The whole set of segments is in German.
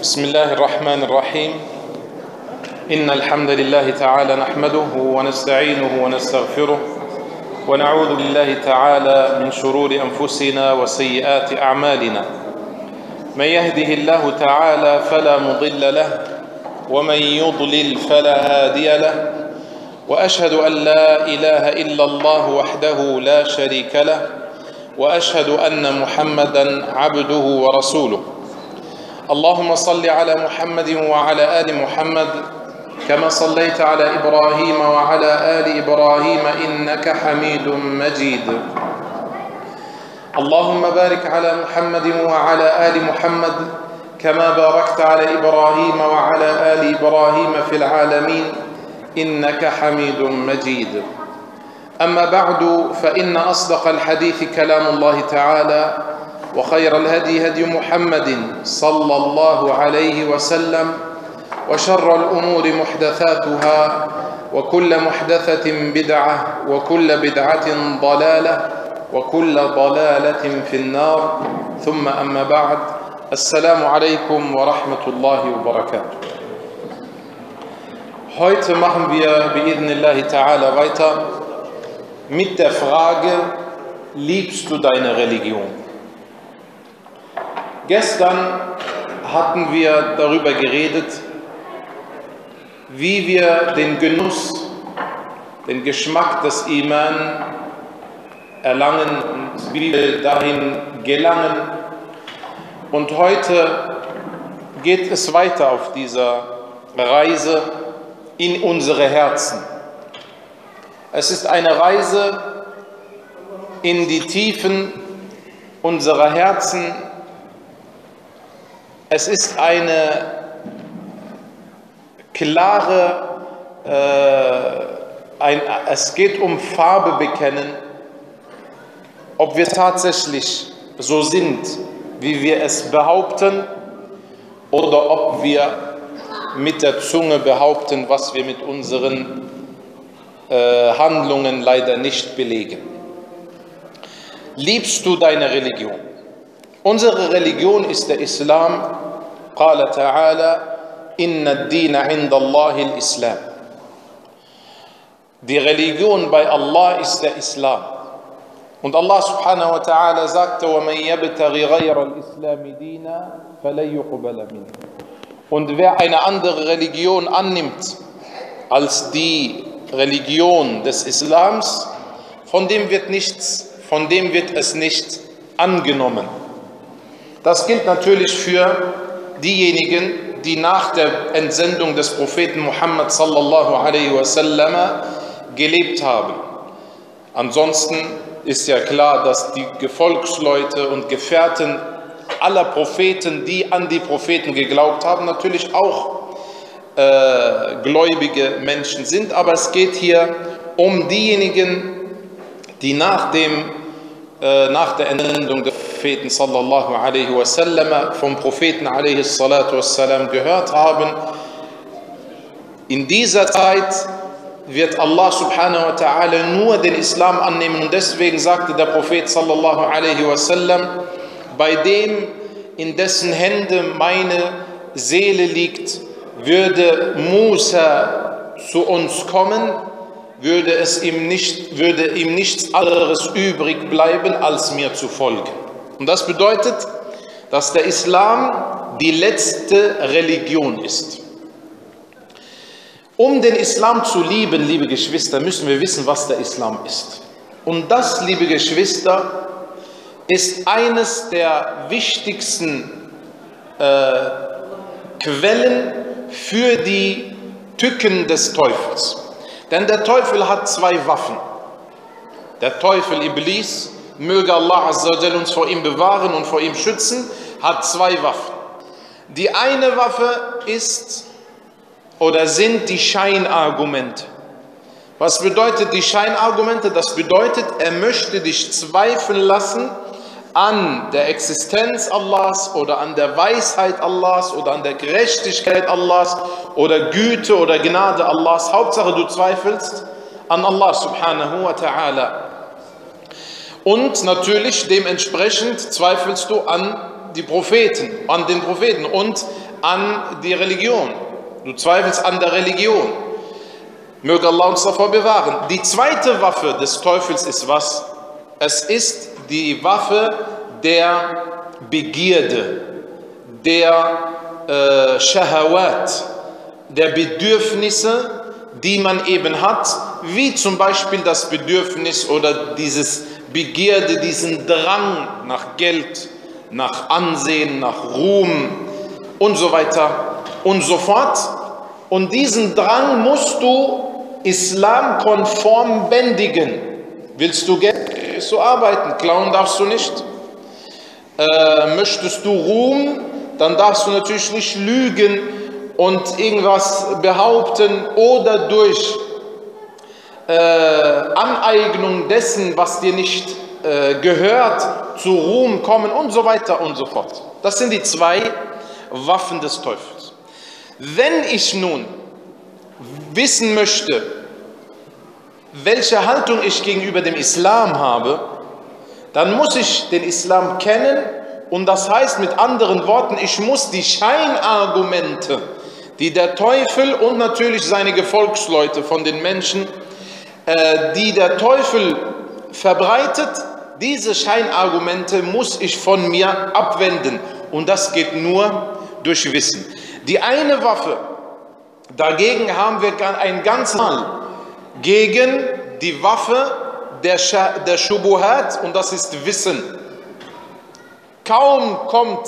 بسم الله الرحمن الرحيم إن الحمد لله تعالى نحمده ونستعينه ونستغفره ونعوذ بالله تعالى من شرور أنفسنا وسيئات أعمالنا من يهده الله تعالى فلا مضل له ومن يضلل فلا هادي له وأشهد أن لا إله إلا الله وحده لا شريك له وأشهد أن محمدا عبده ورسوله اللهم صل على محمد وعلى آل محمد كما صليت على إبراهيم وعلى آل إبراهيم إنك حميد مجيد. اللهم بارك على محمد وعلى آل محمد كما باركت على إبراهيم وعلى آل إبراهيم في العالمين إنك حميد مجيد. أما بعد فإن أصدق الحديث كلام الله تعالى. وخير الهدي هدي محمد صلى الله عليه وسلم وشر الأمور محدثاتها وكل محدثة بدعة وكل بدعة ضلالة وكل ضلالة في النار ثم أما بعد السلام عليكم ورحمة الله وبركاته Heute machen wir bi'idnillahi ta'ala weiter mit der Frage, liebst du deine Religion? Gestern hatten wir darüber geredet, wie wir den Genuss, den Geschmack des Iman erlangen und wie wir dahin gelangen. Und heute geht es weiter auf dieser Reise in unsere Herzen. Es ist eine Reise in die Tiefen unserer Herzen. Es ist eine klare, äh, ein, es geht um Farbe bekennen, ob wir tatsächlich so sind, wie wir es behaupten, oder ob wir mit der Zunge behaupten, was wir mit unseren äh, Handlungen leider nicht belegen. Liebst du deine Religion? Unsere Religion ist der Islam. قال تعالى إن الدين عند الله الإسلام. Die Religion bei Allah ist der Islam. Und Allah subhanahu wa ta'ala sagte, وَمَنْ يَبْتَغِ غَيْرَ الْإِسْلَامِ دِينًا فَلَنْ يُقْبَلَ مِنْهُ Und wer eine andere Religion annimmt als die Religion des Islams, von dem wird nichts, von dem wird es nicht angenommen. Das gilt natürlich für diejenigen, die nach der Entsendung des Propheten Muhammad sallallahu alaihi wasallam gelebt haben. Ansonsten ist ja klar, dass die Gefolgsleute und Gefährten aller Propheten, die an die Propheten geglaubt haben, natürlich auch äh, gläubige Menschen sind. Aber es geht hier um diejenigen, die nach, dem, äh, nach der Entsendung des Propheten sallallahu alaihi wasallam vom Propheten alaihi salatu wassalam gehört haben. In dieser Zeit wird Allah subhanahu wa ta'ala nur den Islam annehmen und deswegen sagte der Prophet sallallahu alaihi wasallam, bei dem, in dessen Hände meine Seele liegt, würde Musa zu uns kommen, würde, es ihm, nicht, würde ihm nichts anderes übrig bleiben, als mir zu folgen. Und das bedeutet, dass der Islam die letzte Religion ist. Um den Islam zu lieben, liebe Geschwister, müssen wir wissen, was der Islam ist. Und das, liebe Geschwister, ist eines der wichtigsten äh, Quellen für die Tücken des Teufels. Denn der Teufel hat zwei Waffen. Der Teufel Iblis, möge Allah Azzawajal uns vor ihm bewahren und vor ihm schützen, hat zwei Waffen. Die eine Waffe ist oder sind die Scheinargumente. Was bedeutet die Scheinargumente? Das bedeutet, er möchte dich zweifeln lassen an der Existenz Allahs oder an der Weisheit Allahs oder an der Gerechtigkeit Allahs oder Güte oder Gnade Allahs. Hauptsache du zweifelst an Allah subhanahu wa ta'ala. Und natürlich dementsprechend zweifelst du an die Propheten, an den Propheten und an die Religion. Du zweifelst an der Religion. Möge Allah uns davor bewahren. Die zweite Waffe des Teufels ist was? Es ist die Waffe der Begierde, der äh, Shahawat, der Bedürfnisse, die man eben hat, wie zum Beispiel das Bedürfnis oder dieses Begierde, diesen Drang nach Geld, nach Ansehen, nach Ruhm und so weiter und so fort. Und diesen Drang musst du islamkonform bändigen. Willst du Geld, du arbeiten, klauen darfst du nicht. Äh, möchtest du Ruhm, dann darfst du natürlich nicht lügen und irgendwas behaupten oder durch äh, Aneignung dessen, was dir nicht äh, gehört, zu Ruhm kommen und so weiter und so fort. Das sind die zwei Waffen des Teufels. Wenn ich nun wissen möchte, welche Haltung ich gegenüber dem Islam habe, dann muss ich den Islam kennen und das heißt mit anderen Worten, ich muss die Scheinargumente, die der Teufel und natürlich seine Gefolgsleute von den Menschen, die der Teufel verbreitet, diese Scheinargumente muss ich von mir abwenden. Und das geht nur durch Wissen. Die eine Waffe, dagegen haben wir ein ganzes Mal gegen die Waffe der, der Shubuhat und das ist Wissen. Kaum kommt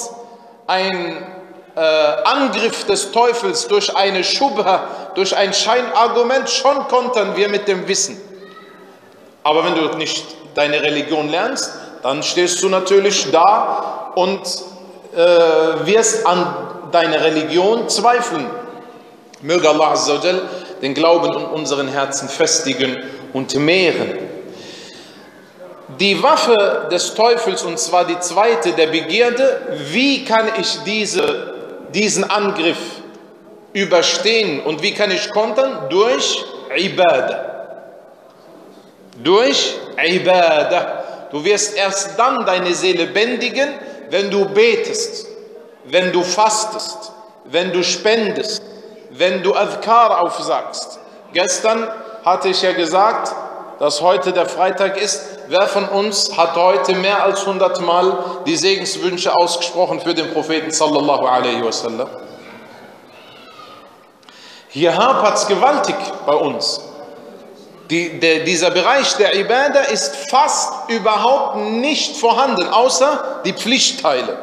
ein äh, Angriff des Teufels durch eine Schubha, durch ein Scheinargument, schon kontern wir mit dem Wissen. Aber wenn du nicht deine Religion lernst, dann stehst du natürlich da und äh, wirst an deine Religion zweifeln. Möge Allah Azzawajal den Glauben in unseren Herzen festigen und mehren. Die Waffe des Teufels, und zwar die zweite der Begierde, wie kann ich diese diesen Angriff überstehen und wie kann ich kontern? Durch Ibadah. Durch Ibadah. Du wirst erst dann deine Seele bändigen, wenn du betest, wenn du fastest, wenn du spendest, wenn du Adhkar aufsagst. Gestern hatte ich ja gesagt, dass heute der Freitag ist. Wer von uns hat heute mehr als 100 Mal die Segenswünsche ausgesprochen für den Propheten sallallahu alaihi wasallam? Hier hapert es gewaltig bei uns. Die, der, dieser Bereich der Ibadah ist fast überhaupt nicht vorhanden, außer die Pflichtteile.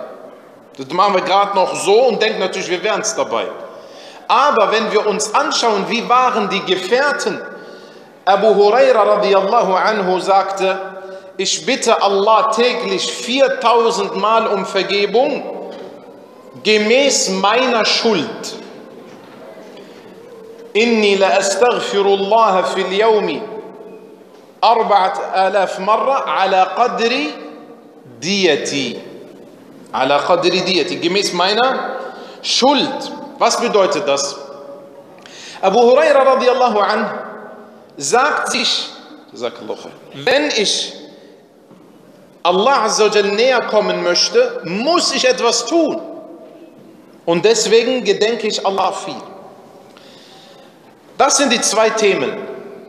Das machen wir gerade noch so und denken natürlich, wir wären es dabei. Aber wenn wir uns anschauen, wie waren die Gefährten Abu Huraira radiallahu anhu sagte, ich bitte Allah täglich 4000 Mal um Vergebung gemäß meiner Schuld. Inni la astaghfirullah fil yawmi arba'at alaf marra ala qadri diyati. Ala qadri diyati. Gemäß meiner Schuld. Was bedeutet das? Abu Huraira radiallahu anhu sagt sich, wenn ich Allah näher kommen möchte, muss ich etwas tun. Und deswegen gedenke ich Allah viel. Das sind die zwei Themen,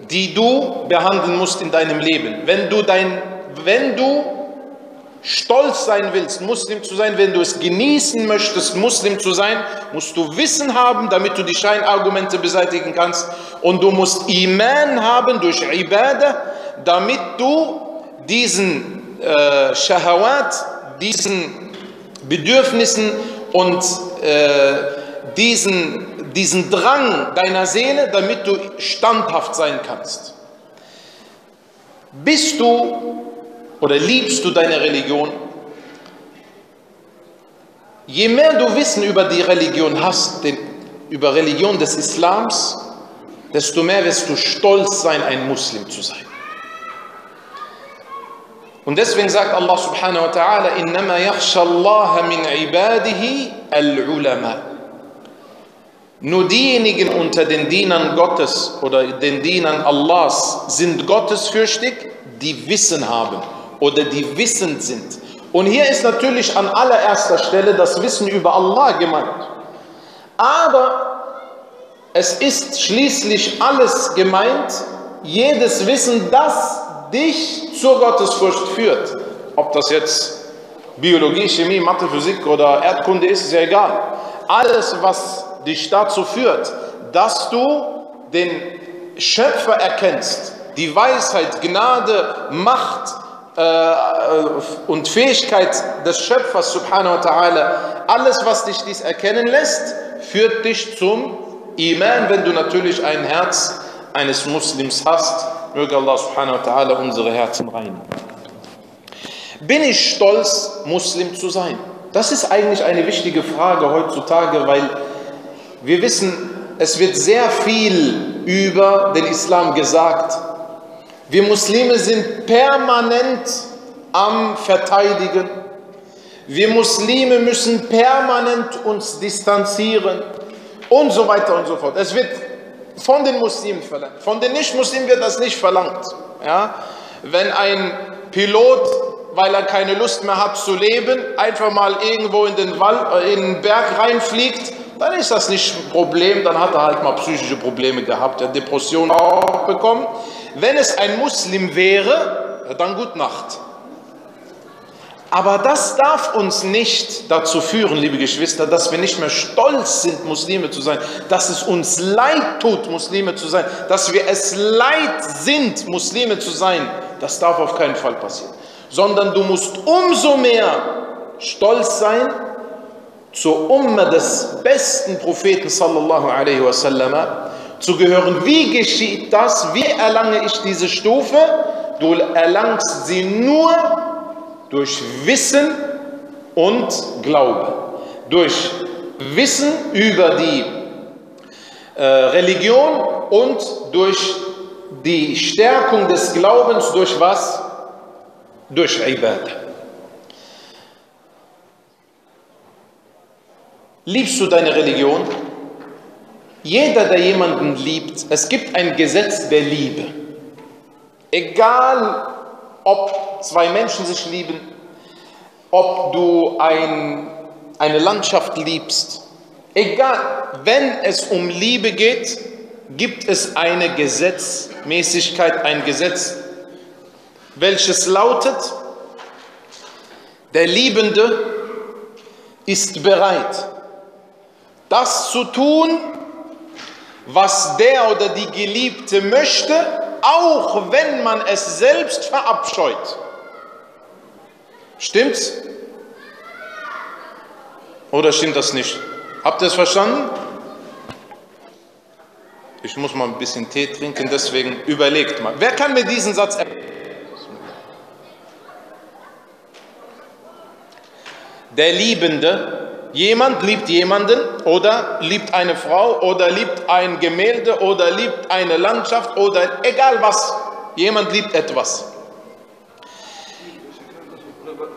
die du behandeln musst in deinem Leben. Wenn du, dein, wenn du stolz sein willst, Muslim zu sein, wenn du es genießen möchtest, Muslim zu sein, musst du Wissen haben, damit du die Scheinargumente beseitigen kannst. Und du musst Iman haben durch Ibadah, damit du diesen äh, Shahawat, diesen Bedürfnissen und äh, diesen, diesen Drang deiner Seele, damit du standhaft sein kannst. Bist du oder liebst du deine Religion? Je mehr du Wissen über die Religion hast, den, über Religion des Islams, desto mehr wirst du stolz sein, ein Muslim zu sein. Und deswegen sagt Allah subhanahu wa ta'ala, إِنَّمَا يَخْشَى اللَّهَ مِنْ عِبَادِهِ الْعُلَمَا Nur diejenigen unter den Dienern Gottes oder den Dienern Allahs sind gottesfürchtig, die Wissen haben oder die wissend sind. Und hier ist natürlich an allererster Stelle das Wissen über Allah gemeint. Aber es ist schließlich alles gemeint, jedes Wissen, das dich zur Gottesfurcht führt. Ob das jetzt Biologie, Chemie, Mathe, Physik oder Erdkunde ist, ist ja egal. Alles, was dich dazu führt, dass du den Schöpfer erkennst, die Weisheit, Gnade, Macht und Fähigkeit des Schöpfers, subhanahu wa ta'ala, alles, was dich dies erkennen lässt, führt dich zum Iman, wenn du natürlich ein Herz eines Muslims hast. Möge Allah subhanahu wa ta'ala unsere Herzen reinigen. Bin ich stolz, Muslim zu sein? Das ist eigentlich eine wichtige Frage heutzutage, weil wir wissen, es wird sehr viel über den Islam gesagt. Wir Muslime sind permanent am Verteidigen. Wir Muslime müssen permanent uns distanzieren und so weiter und so fort. Es wird von den Muslimen verlangt. Von den Nicht-Muslimen wird das nicht verlangt. Ja? Wenn ein Pilot, weil er keine Lust mehr hat zu leben, einfach mal irgendwo in den, Wald, äh, in den Berg reinfliegt, dann ist das nicht ein Problem, dann hat er halt mal psychische Probleme gehabt, er hat Depressionen auch bekommen. Wenn es ein Muslim wäre, dann gut Nacht. Aber das darf uns nicht dazu führen, liebe Geschwister, dass wir nicht mehr stolz sind, Muslime zu sein, dass es uns leid tut, Muslime zu sein, dass wir es leid sind, Muslime zu sein. Das darf auf keinen Fall passieren. Sondern du musst umso mehr stolz sein, zur Umma des besten Propheten sallallahu alaihi wasallam zu gehören. Wie geschieht das? Wie erlange ich diese Stufe? Du erlangst sie nur durch Wissen und Glaube. Durch Wissen über die äh, Religion und durch die Stärkung des Glaubens durch was? Durch Ibadah. Liebst du deine Religion? Jeder, der jemanden liebt, es gibt ein Gesetz der Liebe. Egal, ob zwei Menschen sich lieben, ob du ein, eine Landschaft liebst, egal, wenn es um Liebe geht, gibt es eine Gesetzmäßigkeit, ein Gesetz, welches lautet, der Liebende ist bereit, das zu tun, was der oder die Geliebte möchte, auch wenn man es selbst verabscheut. Stimmt's? Oder stimmt das nicht? Habt ihr es verstanden? Ich muss mal ein bisschen Tee trinken, deswegen überlegt mal. Wer kann mir diesen Satz erklären? Der Liebende Jemand liebt jemanden oder liebt eine Frau oder liebt ein Gemälde oder liebt eine Landschaft oder egal was. Jemand liebt etwas.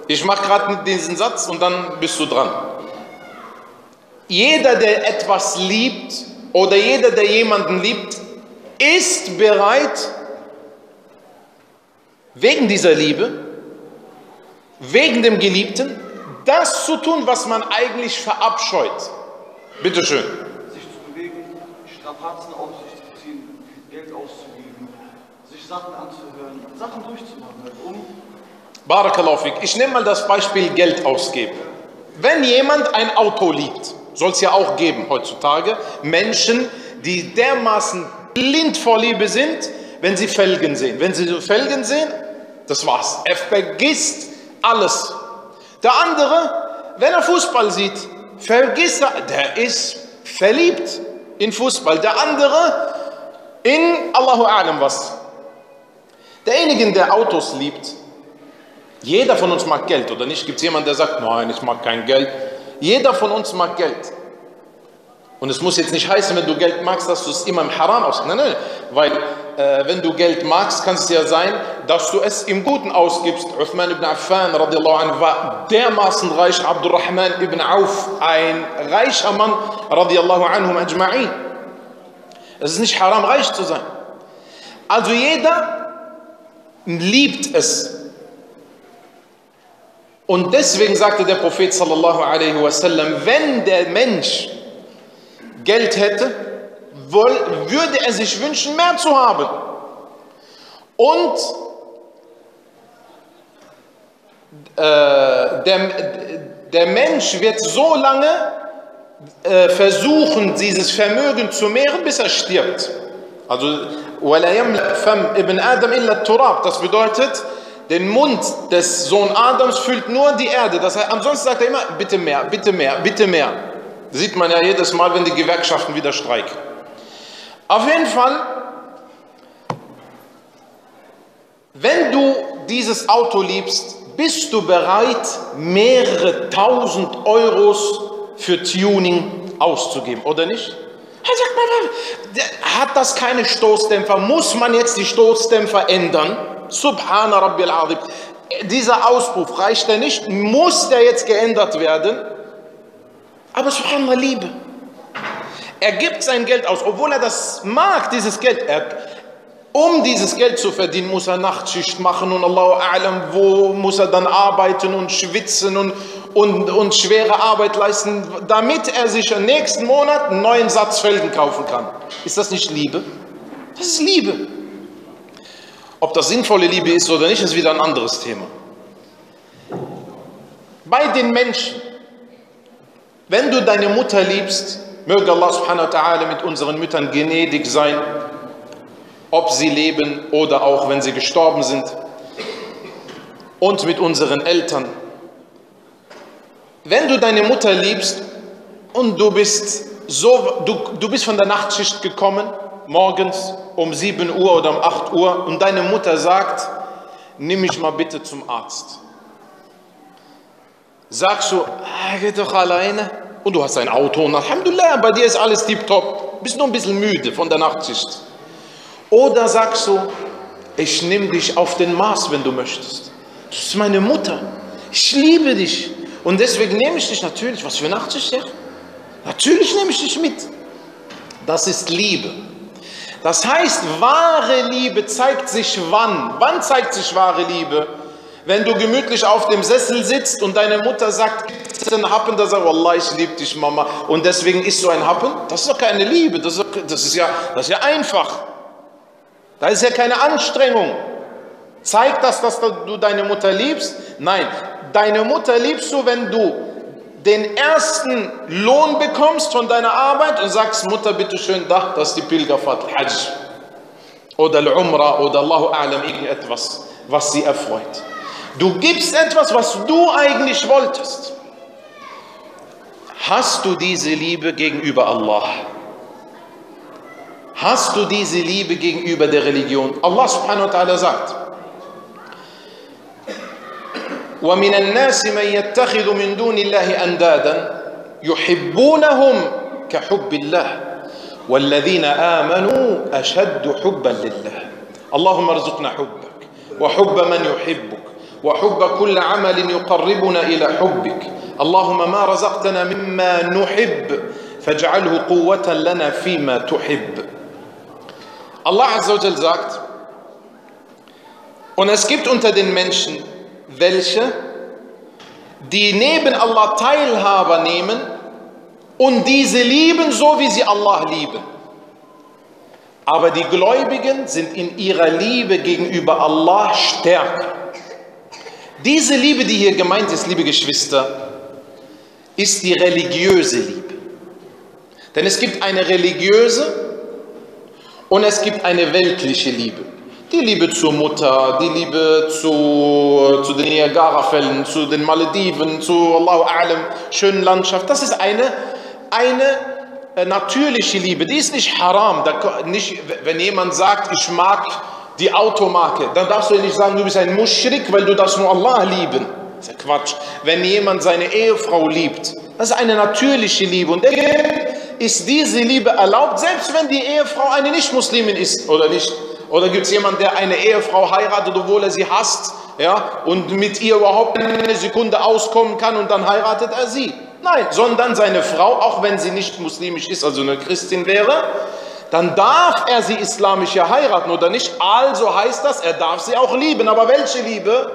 Ich mache gerade diesen Satz und dann bist du dran. Jeder, der etwas liebt oder jeder, der jemanden liebt, ist bereit, wegen dieser Liebe, wegen dem Geliebten, das zu tun, was man eigentlich verabscheut. Bitte schön. Sich zu bewegen, Strapazen auf sich zu ziehen, Geld auszugeben, sich Sachen anzuhören, Sachen durchzumachen, halt um. Barakalofik. Ich nehme mal das Beispiel Geld ausgeben. Wenn jemand ein Auto liebt, soll es ja auch geben heutzutage, Menschen, die dermaßen blind vor Liebe sind, wenn sie Felgen sehen. Wenn sie Felgen sehen, das war's. Er vergisst alles. Der andere, wenn er Fußball sieht, vergisst er, der ist verliebt in Fußball. Der andere in Allahu A'lam was. Derjenige, der Autos liebt, jeder von uns mag Geld, oder nicht? Gibt es jemanden, der sagt, nein, ich mag kein Geld? Jeder von uns mag Geld. Und es muss jetzt nicht heißen, wenn du Geld magst, dass du es immer im Haram ausgibst. Nein, nein, weil wenn du Geld magst, kann es ja sein, dass du es im Guten ausgibst. Uthman ibn Affan radiallahu anhu war dermaßen reich, Abdurrahman ibn Auf, ein reicher Mann radiallahu anhum ajma'in. Es ist nicht haram, reich zu sein. Also jeder liebt es. Und deswegen sagte der Prophet sallallahu alaihi wasallam, wenn der Mensch Geld hätte, würde er sich wünschen, mehr zu haben. Und äh, der, der Mensch wird so lange äh, versuchen, dieses Vermögen zu mehren, bis er stirbt. Also, ibn Adam illa turab. Das bedeutet, den Mund des Sohn Adams füllt nur die Erde. Das heißt, ansonsten sagt er immer, bitte mehr, bitte mehr, bitte mehr. Das sieht man ja jedes Mal, wenn die Gewerkschaften wieder streiken. Auf jeden Fall, wenn du dieses Auto liebst, bist du bereit, mehrere tausend Euros für Tuning auszugeben, oder nicht? Hat das keine Stoßdämpfer? Muss man jetzt die Stoßdämpfer ändern? Subhana Rabbil Azim. Dieser Ausruf reicht er nicht? Muss der jetzt geändert werden? Aber Subhanallah, Liebe. Er gibt sein Geld aus, obwohl er das mag, dieses Geld. Er, um dieses Geld zu verdienen, muss er Nachtschicht machen und Allahu A'lam, wo muss er dann arbeiten und schwitzen und, und, und schwere Arbeit leisten, damit er sich im nächsten Monat einen neuen Satz Felgen kaufen kann. Ist das nicht Liebe? Das ist Liebe. Ob das sinnvolle Liebe ist oder nicht, ist wieder ein anderes Thema. Bei den Menschen, wenn du deine Mutter liebst, möge Allah subhanahu wa ta'ala mit unseren Müttern gnädig sein, ob sie leben oder auch wenn sie gestorben sind, und mit unseren Eltern. Wenn du deine Mutter liebst und du bist so, du, du bist von der Nachtschicht gekommen morgens um 7 Uhr oder um 8 Uhr und deine Mutter sagt, nimm mich mal bitte zum Arzt. Sagst du, ah, geh doch alleine. Und du hast ein Auto und Alhamdulillah, bei dir ist alles tiptop. Bist nur ein bisschen müde von der Nachtschicht. Oder sagst du, ich nehme dich auf den Mars, wenn du möchtest. Das ist meine Mutter. Ich liebe dich. Und deswegen nehme ich dich natürlich. Was für Nachtschicht, ja? Natürlich nehme ich dich mit. Das ist Liebe. Das heißt, wahre Liebe zeigt sich wann? Wann zeigt sich wahre Liebe? Wenn du gemütlich auf dem Sessel sitzt und deine Mutter sagt, ist ein Happen, da sagt, Wallah, ich liebe dich, Mama. Und deswegen isst du ein Happen? Das ist doch keine Liebe. Das ist, das ist, ja, das ist ja einfach. Da ist ja keine Anstrengung. Zeigt das, dass du deine Mutter liebst? Nein. Deine Mutter liebst du, wenn du den ersten Lohn bekommst von deiner Arbeit und sagst, Mutter, bitte schön, da, das ist die Pilgerfahrt, Hajj. Oder Al-Umrah oder Allahu A'lam, irgendetwas, was sie erfreut. Du gibst etwas, was du eigentlich wolltest. Hast du diese Liebe gegenüber Allah? Hast du diese Liebe gegenüber der Religion? Allah subhanahu wa ta'ala sagt, ومن الناس من يتخذ من دون الله اندادا يحبونهم كحب الله والذين امنوا اشد حبا لله اللهم ارزقنا حبك وحب من يحبك وحب كل عمل يقربنا إلى حبك اللهم ما رزقتنا مما نحب فاجعله قوه لنا فيما تحب الله عز وجل sagt und es gibt unter den Menschen welche, die neben Allah Teilhaber nehmen und diese lieben, so wie sie Allah lieben. Aber die Gläubigen sind in ihrer Liebe gegenüber Allah stärker. Diese Liebe, die hier gemeint ist, liebe Geschwister, ist die religiöse Liebe. Denn es gibt eine religiöse und es gibt eine weltliche Liebe. Die Liebe zur Mutter, die Liebe zu, zu den Niagara-Fällen, zu den Malediven, zu Allahu A'lam, schönen Landschaft. Das ist eine, eine äh, natürliche Liebe. Die ist nicht haram. Da, nicht, wenn jemand sagt, ich mag die Automarke, dann darfst du nicht sagen, du bist ein Muschrik, weil du das nur Allah lieben. Das ist ja Quatsch. Wenn jemand seine Ehefrau liebt, das ist eine natürliche Liebe. Und ist diese Liebe erlaubt, selbst wenn die Ehefrau eine Nicht-Muslimin ist oder nicht. Oder gibt es jemanden, der eine Ehefrau heiratet, obwohl er sie hasst ja, und mit ihr überhaupt eine Sekunde auskommen kann und dann heiratet er sie? Nein, sondern seine Frau, auch wenn sie nicht muslimisch ist, also eine Christin wäre, dann darf er sie islamisch ja heiraten oder nicht. Also heißt das, er darf sie auch lieben. Aber welche Liebe?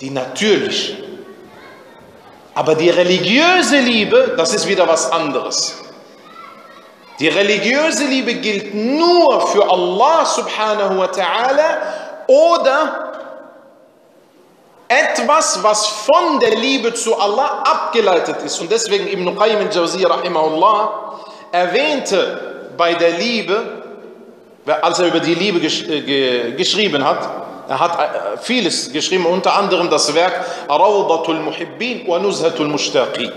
Die natürliche. Aber die religiöse Liebe, das ist wieder was anderes. Die religiöse Liebe gilt nur für Allah subhanahu wa ta'ala oder etwas, was von der Liebe zu Allah abgeleitet ist. Und deswegen Ibn Qayyim al-Jawzi rahimahullah erwähnte bei der Liebe, als er über die Liebe gesch äh, geschrieben hat, er hat äh, vieles geschrieben, unter anderem das Werk Rawdatul Muhibbin wa Nuzhatul Mushtaqin.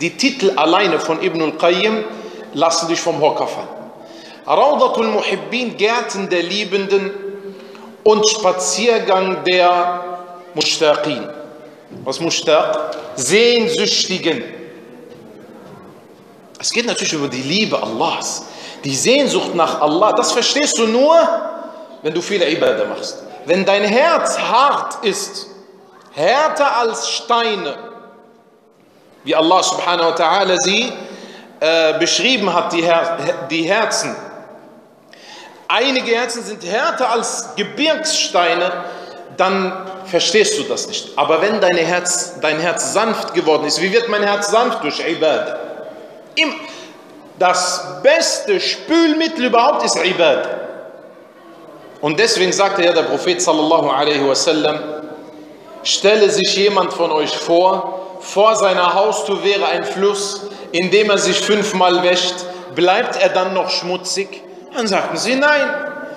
Die Titel alleine von Ibn al-Qayyim lassen dich vom Hocker fallen. Rawdatul Muhibbin, Gärten der Liebenden und Spaziergang der Mushtaqin. Was Mushtaq? Sehnsüchtigen. Es geht natürlich über die Liebe Allahs. Die Sehnsucht nach Allah, das verstehst du nur, wenn du viele Ibadah machst. Wenn dein Herz hart ist, härter als Steine, wie Allah subhanahu wa ta'ala sie äh, beschrieben hat, die, Her die Herzen. Einige Herzen sind härter als Gebirgssteine, dann verstehst du das nicht. Aber wenn dein Herz, dein Herz sanft geworden ist, wie wird mein Herz sanft? Durch Ibadah. Das beste Spülmittel überhaupt ist Ibadah. Und deswegen sagte ja der Prophet sallallahu alaihi wasallam, stelle sich jemand von euch vor, vor seiner Haustür wäre ein Fluss, in dem er sich fünfmal wäscht, bleibt er dann noch schmutzig? Dann sagten sie nein.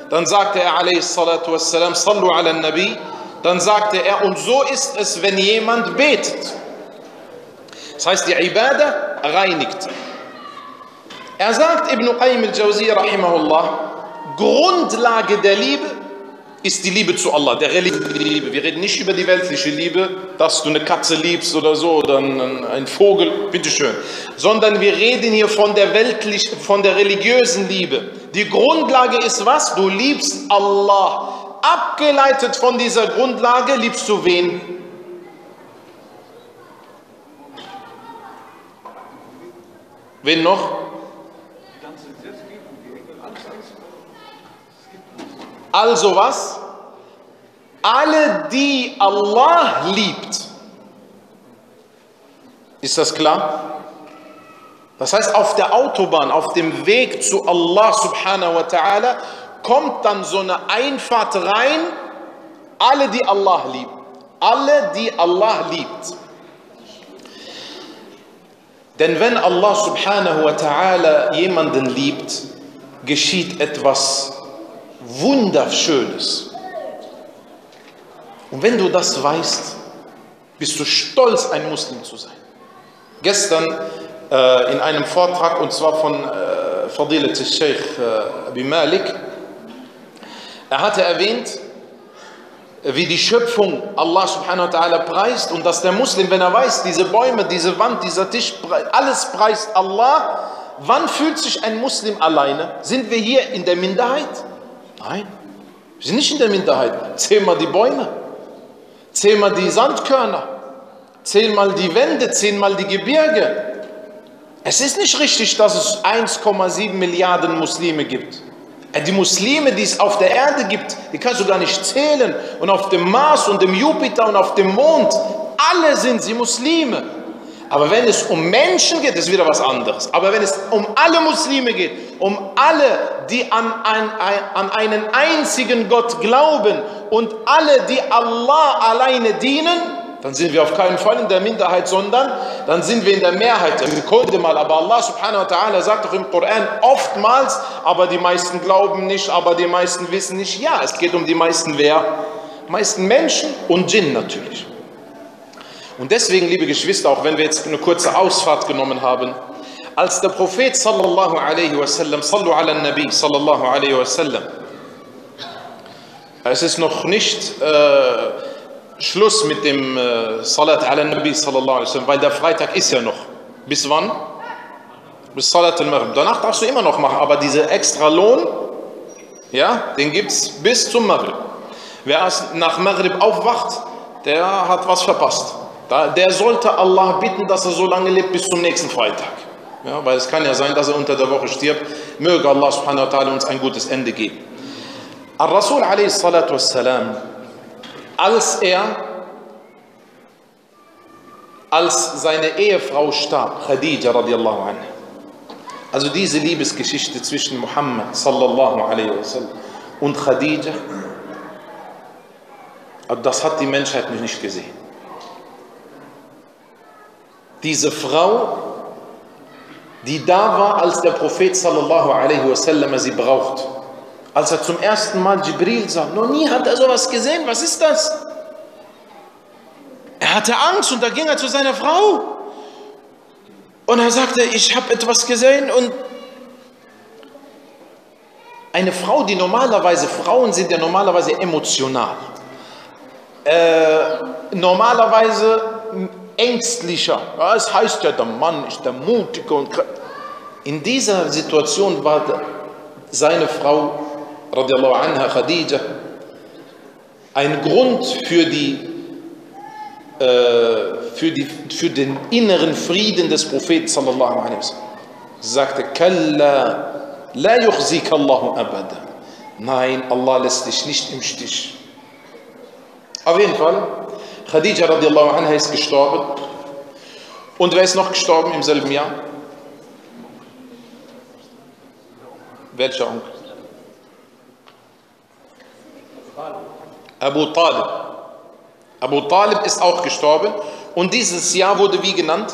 Dann sagte er alaihi salatu wassalam, sallu ala nabi, dann sagte er, und so ist es, wenn jemand betet. Das heißt, die Ibadah reinigt. Er sagt Ibn Qayyim al-Jawzi rahimahullah, Grundlage der Liebe ist die Liebe zu Allah, der religiöse Liebe. Wir reden nicht über die weltliche Liebe, dass du eine Katze liebst oder so oder einen Vogel, bitteschön, sondern wir reden hier von der weltlichen, von der religiösen Liebe. Die Grundlage ist was? Du liebst Allah. Abgeleitet von dieser Grundlage liebst du wen? Wen noch? Also was? Alle, die Allah liebt. Ist das klar? Das heißt, auf der Autobahn, auf dem Weg zu Allah subhanahu wa ta'ala, kommt dann so eine Einfahrt rein, alle, die Allah lieben. Alle, die Allah liebt. Denn wenn Allah subhanahu wa ta'ala jemanden liebt, geschieht etwas Wunderschönes. Und wenn du das weißt, bist du stolz, ein Muslim zu sein. Gestern äh, in einem Vortrag, und zwar von äh, Fadilat al-Sheikh äh, Abi Malik, er hatte erwähnt, wie die Schöpfung Allah subhanahu wa ta'ala preist und dass der Muslim, wenn er weiß, diese Bäume, diese Wand, dieser Tisch, alles preist Allah, wann fühlt sich ein Muslim alleine? Sind wir hier in der Minderheit? Nein, wir sind nicht in der Minderheit. Zähl mal die Bäume, zähl mal die Sandkörner, zähl mal die Wände, zähl mal die Gebirge. Es ist nicht richtig, dass es 1,7 Milliarden Muslime gibt. Äh, die Muslime, die es auf der Erde gibt, die kannst du gar nicht zählen. Und auf dem Mars und dem Jupiter und auf dem Mond, alle sind sie Muslime. Aber wenn es um Menschen geht, ist wieder was anderes. Aber wenn es um alle Muslime geht, um alle, die an, ein, an einen einzigen Gott glauben und alle, die Allah alleine dienen, dann sind wir auf keinen Fall in der Minderheit, sondern dann sind wir in der Mehrheit. Sekunde mal, aber Allah subhanahu wa ta'ala sagt doch im Koran oftmals, aber die meisten glauben nicht, aber die meisten wissen nicht. Ja, es geht um die meisten wer? meisten Menschen und Djinn natürlich. Und deswegen, liebe Geschwister, auch wenn wir jetzt eine kurze Ausfahrt genommen haben, als der Prophet sallallahu alaihi wasallam, sallu ala nabi sallallahu alaihi wasallam, es ist noch nicht äh, Schluss mit dem äh, Salat ala nabi sallallahu alaihi wasallam, weil der Freitag ist ja noch. Bis wann? Bis Salat al-Maghrib. Danach darfst du immer noch machen, aber dieser extra Lohn, ja, den gibt es bis zum Maghrib. Wer nach Maghrib aufwacht, der hat was verpasst. Der sollte Allah bitten, dass er so lange lebt bis zum nächsten Freitag. Ja, weil es kann ja sein, dass er unter der Woche stirbt. Möge Allah subhanahu wa ta'ala uns ein gutes Ende geben. Al-Rasul wassalam, als er, als seine Ehefrau starb, Khadija radiallahu anha, Also diese Liebesgeschichte zwischen Muhammad sallallahu alaihi wasallam und Khadija, also das hat die Menschheit noch nicht gesehen. Diese Frau, die da war, als der Prophet sallallahu alaihi wasallam sie braucht. Als er zum ersten Mal Jibril sah, noch nie hat er sowas gesehen, was ist das? Er hatte Angst und da ging er zu seiner Frau. Und er sagte, ich habe etwas gesehen und eine Frau, die normalerweise, Frauen sind ja normalerweise emotional, äh, normalerweise ängstlicher. Ja, es heißt ja, der Mann ist der Mutige. Und in dieser Situation war seine Frau, radiallahu anha, Khadija, ein Grund für die äh, für, die, für den inneren Frieden des Propheten sallallahu alaihi wasallam. sagte, Kalla la yukhzika Allahu abada. Nein, Allah lässt dich nicht im Stich. Auf jeden Fall, Khadija radiallahu anha ist gestorben. Und wer ist noch gestorben im selben Jahr? Welcher Onkel? Abu Talib. Abu Talib ist auch gestorben. Und dieses Jahr wurde wie genannt?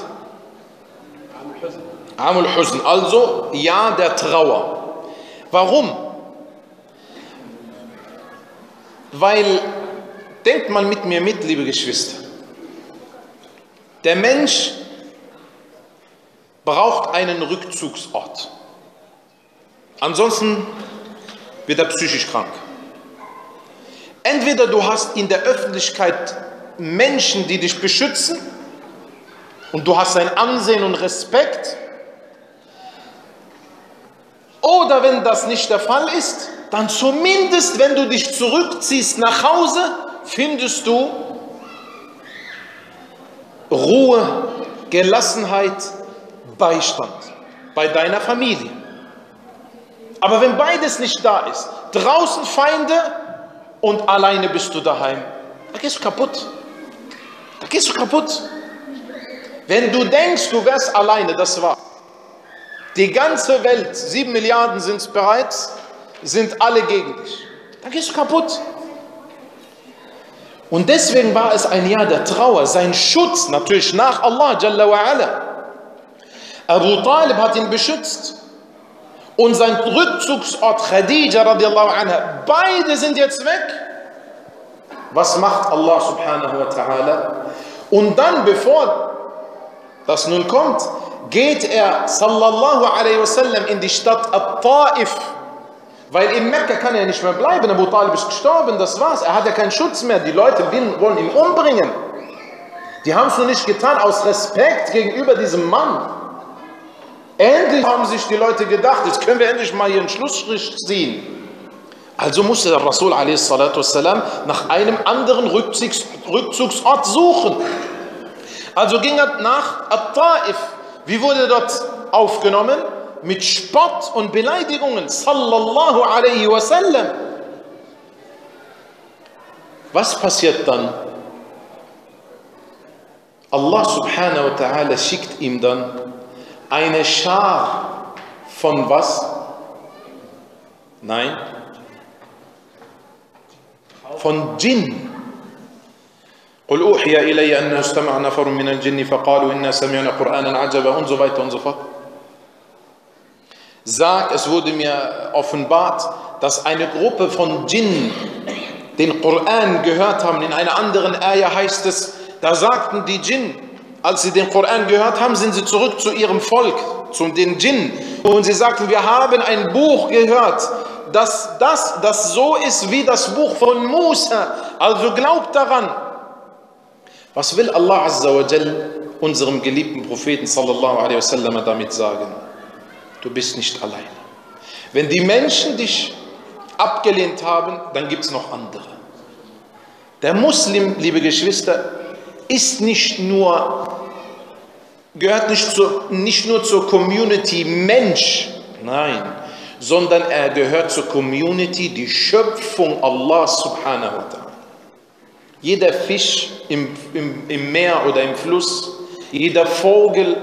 Amul Husn, also Jahr der Trauer. Warum? Weil, denkt mal mit mir mit, liebe Geschwister, der Mensch braucht einen Rückzugsort. Ansonsten wird er psychisch krank. Entweder du hast in der Öffentlichkeit Menschen, die dich beschützen und du hast ein Ansehen und Respekt, oder wenn das nicht der Fall ist, dann zumindest, wenn du dich zurückziehst nach Hause, findest du Ruhe, Gelassenheit, Beistand bei deiner Familie. Aber wenn beides nicht da ist, draußen Feinde und alleine bist du daheim, da gehst du kaputt. Da gehst du kaputt. Wenn du denkst, du wärst alleine, das war. Die ganze Welt, sieben Milliarden sind es bereits, sind alle gegen dich. Dann gehst du kaputt. Und deswegen war es ein Jahr der Trauer, sein Schutz natürlich nach Allah Jalla wa ala. Abu Talib hat ihn beschützt. Und sein Rückzugsort Khadija radiallahu anha, beide sind jetzt weg. Was macht Allah subhanahu wa ta'ala? Und dann, bevor das nun kommt, geht er sallallahu alaihi wasallam in die Stadt At-Ta'if. Weil in Mekka kann er nicht mehr bleiben. Abu Talib ist gestorben, das war's. Er hat ja keinen Schutz mehr. Die Leute wollen ihn umbringen. Die haben es nur nicht getan aus Respekt gegenüber diesem Mann. Endlich haben sich die Leute gedacht, jetzt können wir endlich mal hier einen Schlussstrich ziehen. Also musste der Rasul والسلام, nach einem anderen Rückzugs Rückzugsort suchen. Also ging er nach At-Ta'if. Wie wurde dort aufgenommen? Mit Spott und Beleidigungen. Sallallahu alaihi wasallam. Was passiert dann? Allah subhanahu wa ta'ala schickt ihm dann eine Schar von was? Nein, von Djinn. قل أوحي إلي أنه استمع نفر من الجن فقالوا إنا سمعنا قرآنا عجبا und so weiter und so fort. Sagt, es wurde mir offenbart, dass eine Gruppe von Djinn den Koran gehört haben. In einer anderen Ayah heißt es, da sagten die Djinn, als sie den Koran gehört haben, sind sie zurück zu ihrem Volk, zu den Djinn. Und sie sagten, wir haben ein Buch gehört, dass das, das so ist wie das Buch von Musa. Also glaubt daran. Was will Allah Azza wa unserem geliebten Propheten sallallahu alaihi wasallam damit sagen? Du bist nicht alleine. Wenn die Menschen dich abgelehnt haben, dann gibt es noch andere. Der Muslim, liebe Geschwister, ist nicht nur, gehört nicht, zu, nicht nur zur Community Mensch, nein, sondern er gehört zur Community, die Schöpfung Allah subhanahu wa ta'ala. Jeder Fisch im, im, im Meer oder im Fluss, jeder Vogel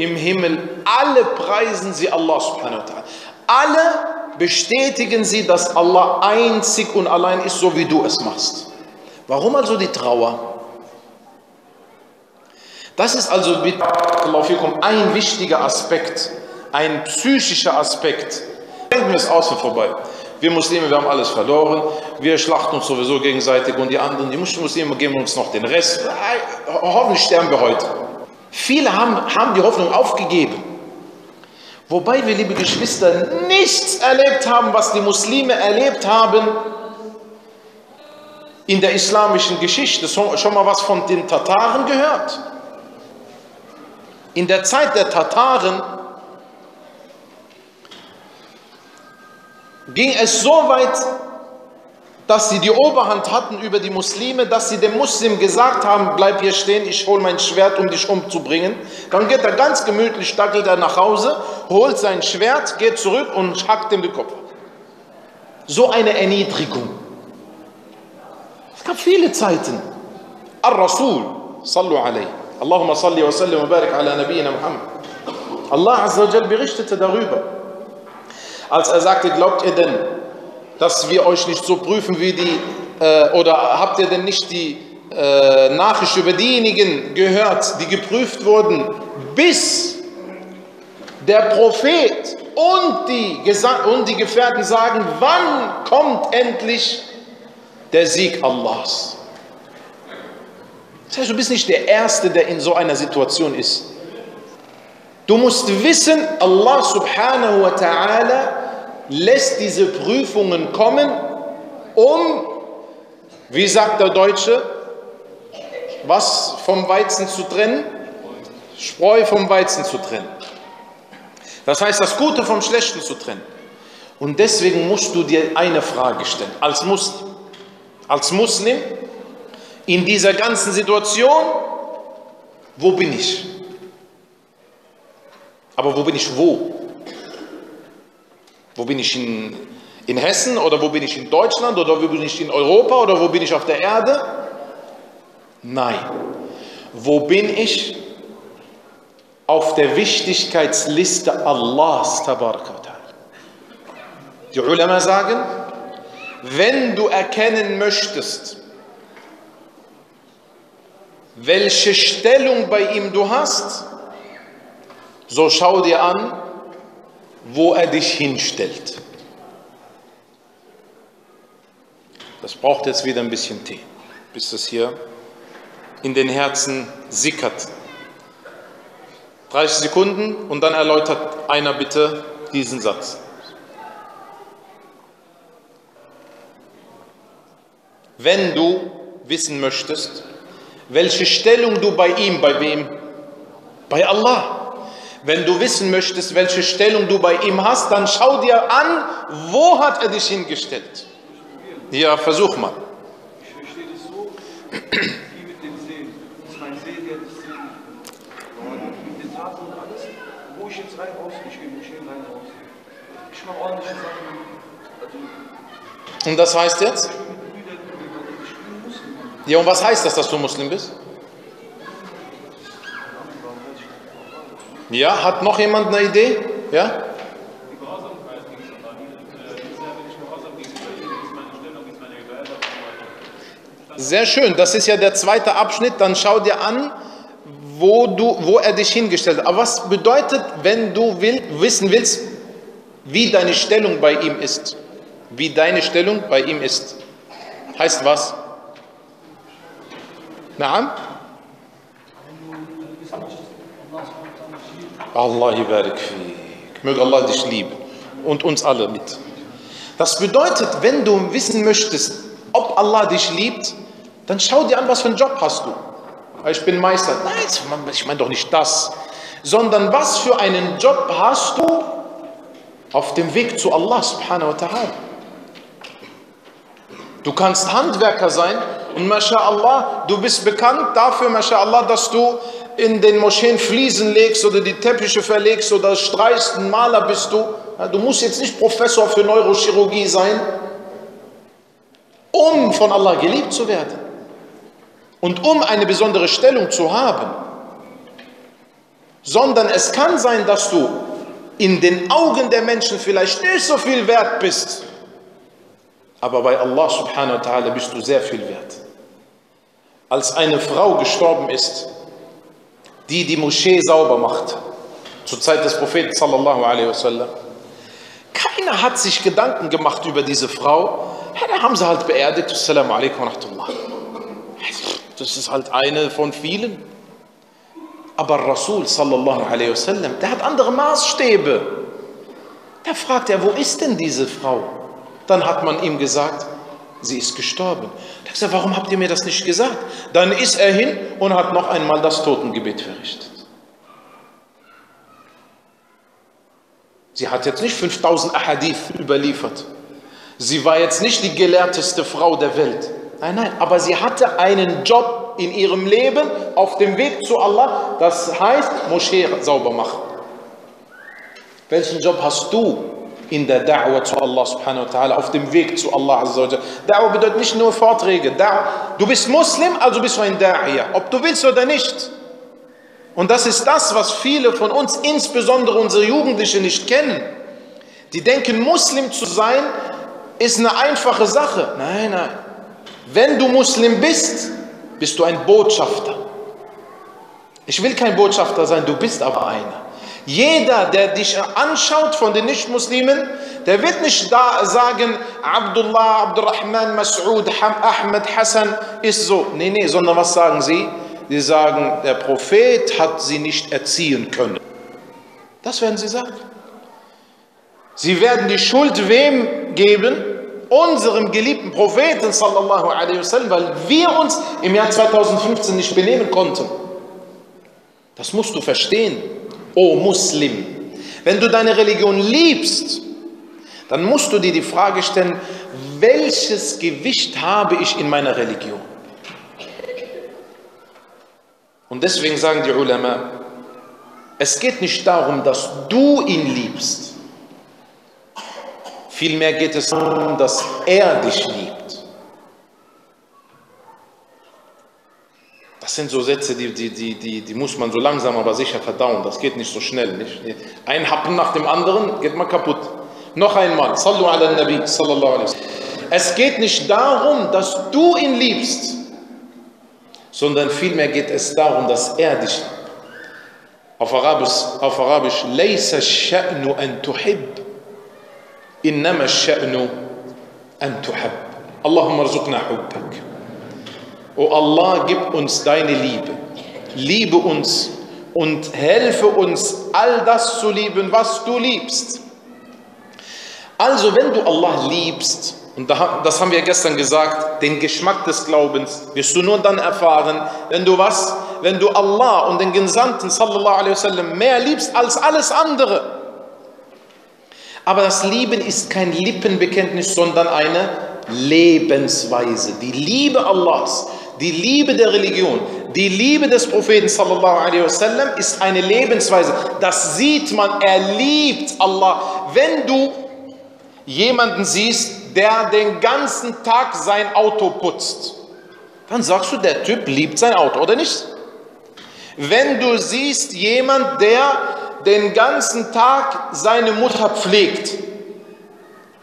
im Himmel, alle preisen sie Allah subhanahu wa ta'ala. Alle bestätigen sie, dass Allah einzig und allein ist, so wie du es machst. Warum also die Trauer? Das ist also ein wichtiger Aspekt, ein psychischer Aspekt. Denken wir es außen vorbei. Wir Muslime, wir haben alles verloren. Wir schlachten uns sowieso gegenseitig und die anderen, die Muslime geben uns noch den Rest. Hoffentlich sterben wir heute. Viele haben, haben die Hoffnung aufgegeben. Wobei wir, liebe Geschwister, nichts erlebt haben, was die Muslime erlebt haben in der islamischen Geschichte. Schon mal was von den Tataren gehört? In der Zeit der Tataren ging es so weit, dass sie die Oberhand hatten über die Muslime, dass sie dem Muslim gesagt haben, bleib hier stehen, ich hole mein Schwert, um dich umzubringen. Dann geht er ganz gemütlich, dackelt er nach Hause, holt sein Schwert, geht zurück und hackt ihm den Kopf So eine Erniedrigung. Es gab viele Zeiten. Ar-Rasul, sallu alayhi. Allahumma salli wa sallim wa barik ala nabiyyina Muhammad. Allah Azza wa berichtete darüber, als er sagte, glaubt ihr denn, dass wir euch nicht so prüfen wie die, äh, oder habt ihr denn nicht die äh, Nachricht über diejenigen gehört, die geprüft wurden, bis der Prophet und die, und die Gefährten sagen, wann kommt endlich der Sieg Allahs? Das heißt, du bist nicht der Erste, der in so einer Situation ist. Du musst wissen, Allah subhanahu wa ta'ala lässt diese Prüfungen kommen, um, wie sagt der Deutsche, was vom Weizen zu trennen? Spreu vom Weizen zu trennen. Das heißt, das Gute vom Schlechten zu trennen. Und deswegen musst du dir eine Frage stellen, als Muslim. Als Muslim in dieser ganzen Situation, wo bin ich? Aber wo bin ich wo? Wo bin ich in, in Hessen oder wo bin ich in Deutschland oder wo bin ich in Europa oder wo bin ich auf der Erde? Nein. Wo bin ich? Auf der Wichtigkeitsliste Allahs. Die Ulama sagen, wenn du erkennen möchtest, welche Stellung bei ihm du hast, so schau dir an, wo er dich hinstellt. Das braucht jetzt wieder ein bisschen Tee, bis das hier in den Herzen sickert. 30 Sekunden und dann erläutert einer bitte diesen Satz. Wenn du wissen möchtest, welche Stellung du bei ihm, bei wem? Bei Allah wenn du wissen möchtest, welche Stellung du bei ihm hast, dann schau dir an, wo hat er dich hingestellt. Ja, versuch mal. Ich verstehe das so, wie mit dem Sehen. Das ist mein Sehen, der das Sehen. und das heißt jetzt? Ja, und was heißt das, dass du Muslim bist? Ja, hat noch jemand eine Idee? Ja? Sehr schön, das ist ja der zweite Abschnitt. Dann schau dir an, wo, du, wo er dich hingestellt hat. Aber was bedeutet, wenn du will, wissen willst, wie deine Stellung bei ihm ist? Wie deine Stellung bei ihm ist. Heißt was? Naam? Allah barik Möge Allah dich lieben und uns alle mit. Das bedeutet, wenn du wissen möchtest, ob Allah dich liebt, dann schau dir an, was für einen Job hast du. Ich bin Meister. Nein, ich meine doch nicht das. Sondern was für einen Job hast du auf dem Weg zu Allah subhanahu wa ta'ala. Du kannst Handwerker sein und MashaAllah, du bist bekannt dafür, MashaAllah, dass du in den Moscheen Fliesen legst oder die Teppiche verlegst oder streichst, ein Maler bist du. Du musst jetzt nicht Professor für Neurochirurgie sein, um von Allah geliebt zu werden und um eine besondere Stellung zu haben. sondern es kann sein, dass du in den Augen der Menschen vielleicht nicht so viel wert bist, aber bei Allah subhanahu wa ta'ala bist du sehr viel wert. Als eine Frau gestorben ist, die die Moschee sauber macht, zur Zeit des Propheten sallallahu alaihi keiner hat sich Gedanken gemacht über diese Frau. Ja, da haben sie halt beerdigt. Assalamu alaikum. Das ist halt eine von vielen. Aber Rasul sallallahu alaihi wasallam, der hat andere Maßstäbe. Da fragt er, wo ist denn diese Frau? Dann hat man ihm gesagt, sie ist gestorben. Da hat gesagt, warum habt ihr mir das nicht gesagt? Dann ist er hin und hat noch einmal das Totengebet verrichtet. Sie hat jetzt nicht 5000 Ahadith überliefert. Sie war jetzt nicht die gelehrteste Frau der Welt. Nein, nein, aber sie hatte einen Job in ihrem Leben auf dem Weg zu Allah, das heißt Moschee sauber machen. Welchen Job hast du in der Da'wah zu Allah subhanahu wa ta'ala, auf dem Weg zu Allah azza wa Da'wah bedeutet nicht nur Vorträge. du bist Muslim, also bist du ein Da'iyah, ob du willst oder nicht. Und das ist das, was viele von uns, insbesondere unsere Jugendlichen, nicht kennen. Die denken, Muslim zu sein, ist eine einfache Sache. Nein, nein. Wenn du Muslim bist, bist du ein Botschafter. Ich will kein Botschafter sein, du bist aber einer. Jeder, der dich anschaut von den Nichtmuslimen, der wird nicht da sagen, Abdullah, Abdurrahman, Mas'ud, Ahmed, Hassan ist so. Nee, nee, sondern was sagen sie? Sie sagen, der Prophet hat sie nicht erziehen können. Das werden sie sagen. Sie werden die Schuld wem geben? Unserem geliebten Propheten sallallahu alaihi wasallam, weil wir uns im Jahr 2015 nicht benehmen konnten. Das musst du verstehen, o Muslim. Wenn du deine Religion liebst, dann musst du dir die Frage stellen, welches Gewicht habe ich in meiner Religion? Und deswegen sagen die Ulama, es geht nicht darum, dass du ihn liebst. Vielmehr geht es darum, dass er dich liebt. Das sind so Sätze, die, die, die, die, die muss man so langsam aber sicher verdauen. Das geht nicht so schnell. Nicht? Ein Happen nach dem anderen geht mal kaputt. Noch einmal, Sallu ala Nabi, sallallahu alaihi wasallam. Es geht nicht darum, dass du ihn liebst sondern vielmehr geht es darum, dass er dich auf Arabisch, auf Arabisch ليس الشأن أن تحب إنما الشأن أن تحب اللهم ارزقنا حبك O Allah, gib uns deine Liebe. Liebe uns und helfe uns, all das zu lieben, was du liebst. Also, wenn du Allah liebst, und das haben wir gestern gesagt, den Geschmack des Glaubens wirst du nur dann erfahren, wenn du was? Wenn du Allah und den Gesandten wasallam mehr liebst als alles andere. Aber das Lieben ist kein Lippenbekenntnis, sondern eine Lebensweise. Die Liebe Allahs, die Liebe der Religion, die Liebe des Propheten sallallahu alaihi wasallam ist eine Lebensweise. Das sieht man, er liebt Allah. Wenn du jemanden siehst, der den ganzen Tag sein Auto putzt, dann sagst du, der Typ liebt sein Auto, oder nicht? Wenn du siehst jemand, der den ganzen Tag seine Mutter pflegt,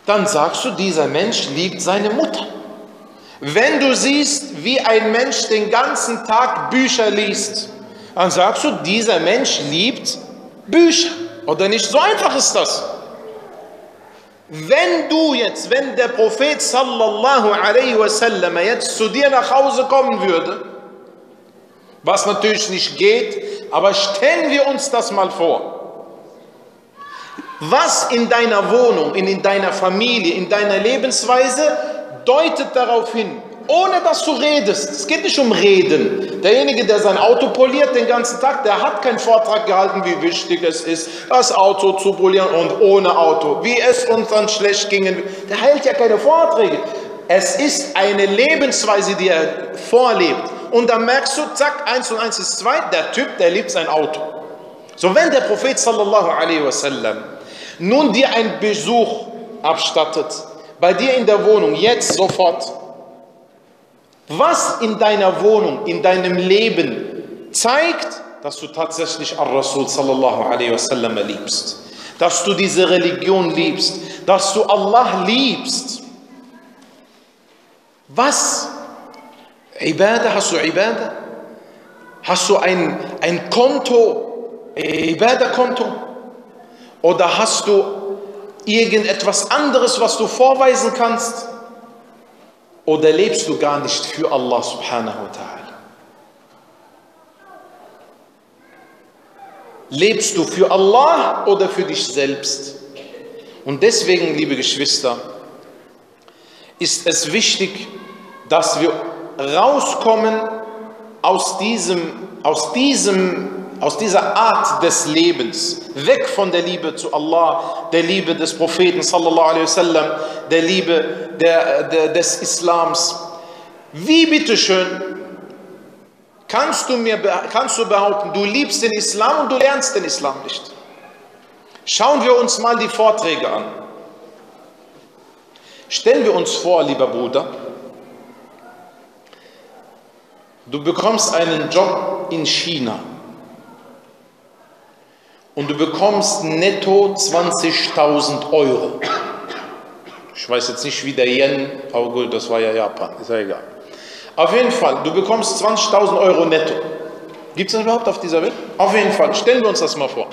dann sagst du, dieser Mensch liebt seine Mutter. Wenn du siehst, wie ein Mensch den ganzen Tag Bücher liest, dann sagst du, dieser Mensch liebt Bücher. Oder nicht? So einfach ist das. Wenn du jetzt, wenn der Prophet sallallahu alaihi wasallam jetzt zu dir nach Hause kommen würde, was natürlich nicht geht, aber stellen wir uns das mal vor. Was in deiner Wohnung, in deiner Familie, in deiner Lebensweise deutet darauf hin, ohne dass du redest. Es geht nicht um Reden. Derjenige, der sein Auto poliert den ganzen Tag, der hat keinen Vortrag gehalten, wie wichtig es ist, das Auto zu polieren und ohne Auto, wie es uns dann schlecht ging. Der hält ja keine Vorträge. Es ist eine Lebensweise, die er vorlebt. Und dann merkst du, zack, eins und eins ist zwei, der Typ, der liebt sein Auto. So, wenn der Prophet sallallahu alaihi wasallam nun dir einen Besuch abstattet, bei dir in der Wohnung, jetzt sofort, was in deiner Wohnung, in deinem Leben zeigt, dass du tatsächlich Al-Rasul sallallahu alaihi wasallam liebst, dass du diese Religion liebst, dass du Allah liebst. Was? Ibadah, hast du Ibadah? Hast du ein, ein Konto, Ibadah-Konto? Oder hast du irgendetwas anderes, was du vorweisen kannst? Oder lebst du gar nicht für Allah subhanahu wa ta'ala? Lebst du für Allah oder für dich selbst? Und deswegen, liebe Geschwister, ist es wichtig, dass wir rauskommen aus diesem, aus diesem, aus dieser Art des Lebens, weg von der Liebe zu Allah, der Liebe des Propheten sallallahu alaihi wasallam, der Liebe der, der, des Islams. Wie bitteschön kannst du, mir, kannst du behaupten, du liebst den Islam und du lernst den Islam nicht? Schauen wir uns mal die Vorträge an. Stellen wir uns vor, lieber Bruder, du bekommst einen Job in China und du bekommst netto 20.000 Euro. Ich weiß jetzt nicht, wie der Yen, aber gut, das war ja Japan, ist ja egal. Auf jeden Fall, du bekommst 20.000 Euro netto. Gibt es das überhaupt auf dieser Welt? Auf jeden Fall, stellen wir uns das mal vor.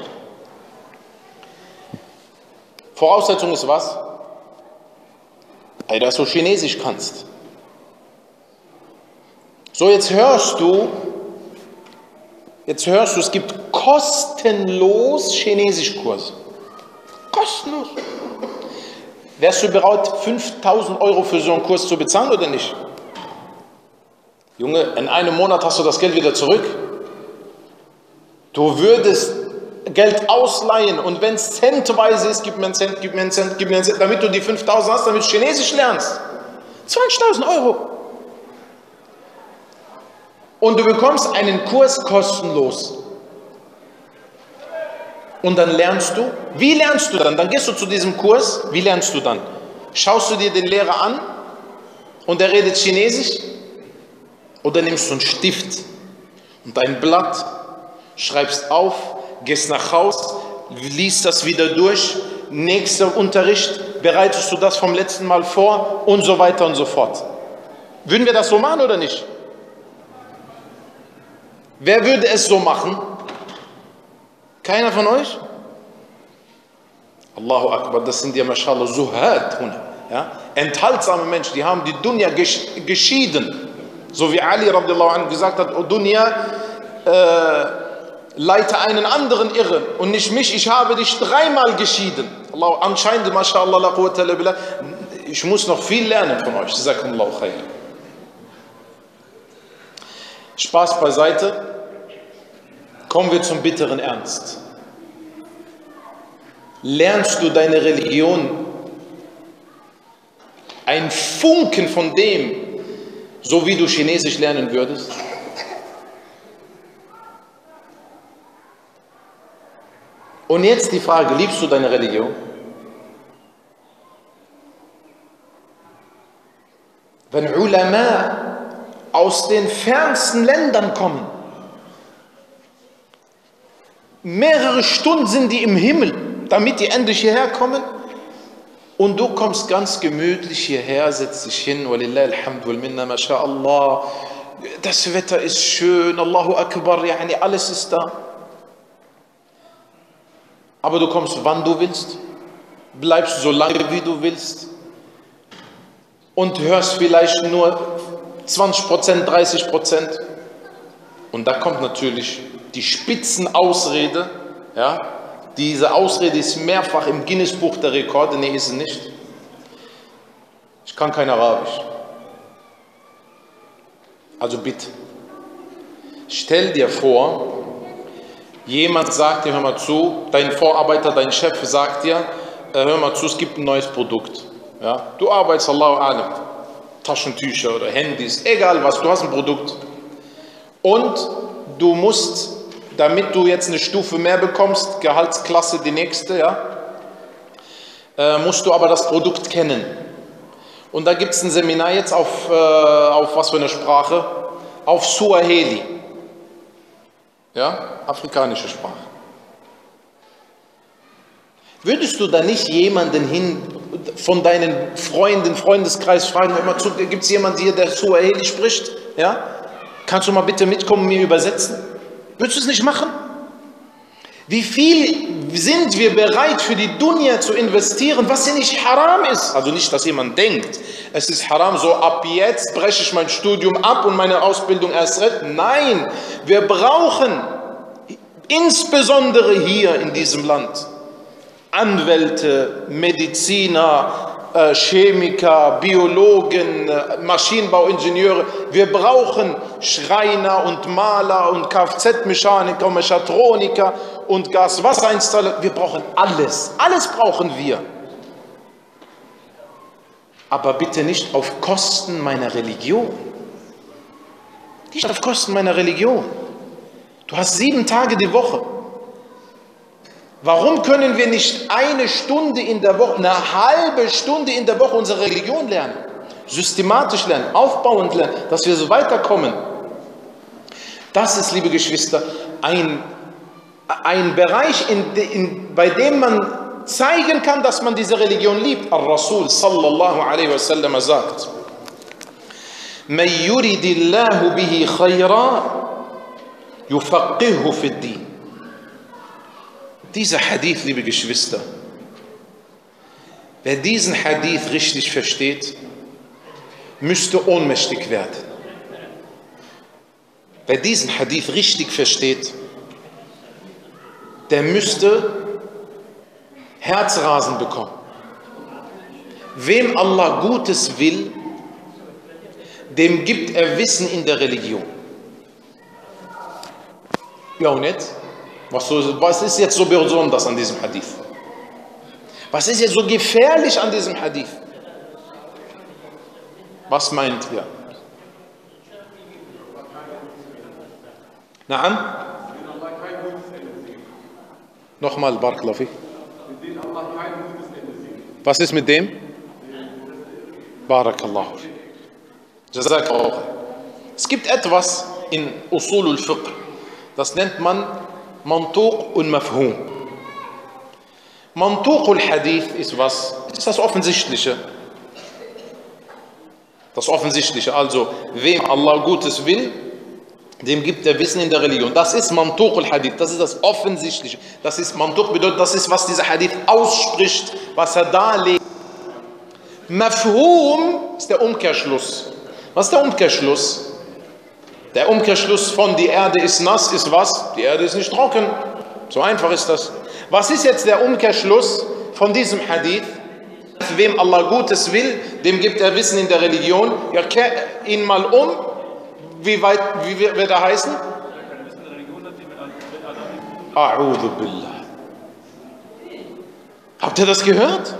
Voraussetzung ist was? Ey, dass du Chinesisch kannst. So, jetzt hörst du, jetzt hörst du, es gibt kostenlos Chinesischkurs. Kostenlos. Wärst du bereit, 5000 Euro für so einen Kurs zu bezahlen oder nicht? Junge, in einem Monat hast du das Geld wieder zurück. Du würdest Geld ausleihen und wenn es centweise ist, gib mir einen Cent, gib mir einen Cent, gib mir einen Cent, damit du die 5000 hast, damit du Chinesisch lernst. 20.000 Euro. Und du bekommst einen Kurs kostenlos. Und dann lernst du. Wie lernst du dann? Dann gehst du zu diesem Kurs. Wie lernst du dann? Schaust du dir den Lehrer an und er redet Chinesisch? Oder nimmst du einen Stift und ein Blatt, schreibst auf, gehst nach Haus, liest das wieder durch, nächster Unterricht, bereitest du das vom letzten Mal vor und so weiter und so fort. Würden wir das so machen oder nicht? Wer würde es so machen? Keiner von euch? Allahu Akbar, das sind ja mashallah Zuhad. Ja? Enthaltsame Menschen, die haben die Dunya geschieden. So wie Ali anhu gesagt hat, O Dunya, äh, leite einen anderen irre und nicht mich, ich habe dich dreimal geschieden. Allah, anscheinend, mashallah, la quwwata billah, ich muss noch viel lernen von euch. Jazakumullahu khair. Spaß beiseite. Kommen wir zum bitteren Ernst. Lernst du deine Religion ein Funken von dem, so wie du Chinesisch lernen würdest? Und jetzt die Frage, liebst du deine Religion? Wenn Ulama aus den fernsten Ländern kommen, mehrere Stunden sind die im Himmel, damit die endlich hierher kommen, und du kommst ganz gemütlich hierher, setzt dich hin, walillah alhamdu masha'Allah, das Wetter ist schön, Allahu Akbar, alles ist da. Aber du kommst, wann du willst, bleibst so lange, wie du willst und hörst vielleicht nur 20%, 30%. Und da kommt natürlich die Spitzenausrede, ja, diese Ausrede ist mehrfach im Guinness-Buch der Rekorde. Nee, ist es nicht. Ich kann kein Arabisch. Also bitte. Stell dir vor, jemand sagt dir, hör mal zu, dein Vorarbeiter, dein Chef sagt dir, äh, hör mal zu, es gibt ein neues Produkt. Ja? Du arbeitest, Allahu Alam, Taschentücher oder Handys, egal was, du hast ein Produkt. Und du musst damit du jetzt eine Stufe mehr bekommst, Gehaltsklasse die nächste, ja, äh, musst du aber das Produkt kennen. Und da gibt es ein Seminar jetzt auf, äh, auf was für eine Sprache? Auf Suaheli. Ja, afrikanische Sprache. Würdest du da nicht jemanden hin von deinen Freunden, Freundeskreis fragen, gibt es jemanden hier, der Suaheli spricht? Ja? Kannst du mal bitte mitkommen mir übersetzen? Würdest du es nicht machen? Wie viel sind wir bereit für die Dunya zu investieren, was ja nicht haram ist? Also nicht, dass jemand denkt, es ist haram, so ab jetzt breche ich mein Studium ab und meine Ausbildung erst recht. Nein, wir brauchen insbesondere hier in diesem Land Anwälte, Mediziner, Chemiker, Biologen, äh, Maschinenbauingenieure. Wir brauchen Schreiner und Maler und Kfz-Mechaniker, Mechatroniker und Gas-Wasser-Installer. Wir brauchen alles. Alles brauchen wir. Aber bitte nicht auf Kosten meiner Religion. Nicht auf Kosten meiner Religion. Du hast sieben Tage die Woche. Warum können wir nicht eine Stunde in der Woche, eine halbe Stunde in der Woche unsere Religion lernen? Systematisch lernen, aufbauend lernen, dass wir so weiterkommen. Das ist, liebe Geschwister, ein, ein Bereich, in, in, bei dem man zeigen kann, dass man diese Religion liebt. Al-Rasul sallallahu alaihi wasallam sagt, من يرد الله به خيرا يفقهه في الدين dieser Hadith, liebe Geschwister, wer diesen Hadith richtig versteht, müsste ohnmächtig werden. Wer diesen Hadith richtig versteht, der müsste Herzrasen bekommen. Wem Allah Gutes will, dem gibt er Wissen in der Religion. Ja und jetzt? Was, so, was ist jetzt so besonders an diesem Hadith? Was ist jetzt so gefährlich an diesem Hadith? Was meint ihr? Naam? Nochmal, Barakallahu Was ist mit dem? Barakallahu Jazakallahu Es gibt etwas in Usul al-Fiqh, das nennt man Mantuq und Mafhum. Mantuq al-Hadith ist was? ist das Offensichtliche. Das Offensichtliche, also wem Allah Gutes will, dem gibt er Wissen in der Religion. Das ist Mantuq al-Hadith, das ist das Offensichtliche. Das ist Mantuq bedeutet, das ist, was dieser Hadith ausspricht, was er darlegt. Mafhum ist der Umkehrschluss. Was ist der Umkehrschluss? Der Umkehrschluss von die Erde ist nass ist was? Die Erde ist nicht trocken. So einfach ist das. Was ist jetzt der Umkehrschluss von diesem Hadith? Wem Allah Gutes will, dem gibt er Wissen in der Religion. Ja, kehr ihn mal um. Wie weit, wie wird er heißen? A'udhu billah. Habt ihr das gehört?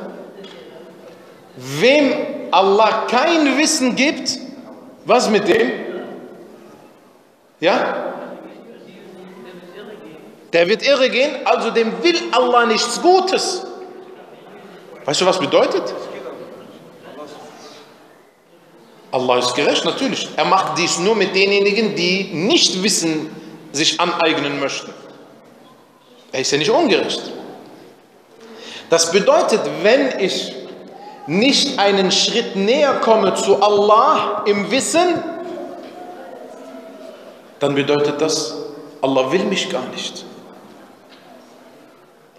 Wem Allah kein Wissen gibt, was mit dem? Ja? Der wird irre gehen, also dem will Allah nichts Gutes. Weißt du, was bedeutet? Allah ist gerecht, natürlich. Er macht dies nur mit denjenigen, die nicht Wissen sich aneignen möchten. Er ist ja nicht ungerecht. Das bedeutet, wenn ich nicht einen Schritt näher komme zu Allah im Wissen, dann bedeutet das, Allah will mich gar nicht.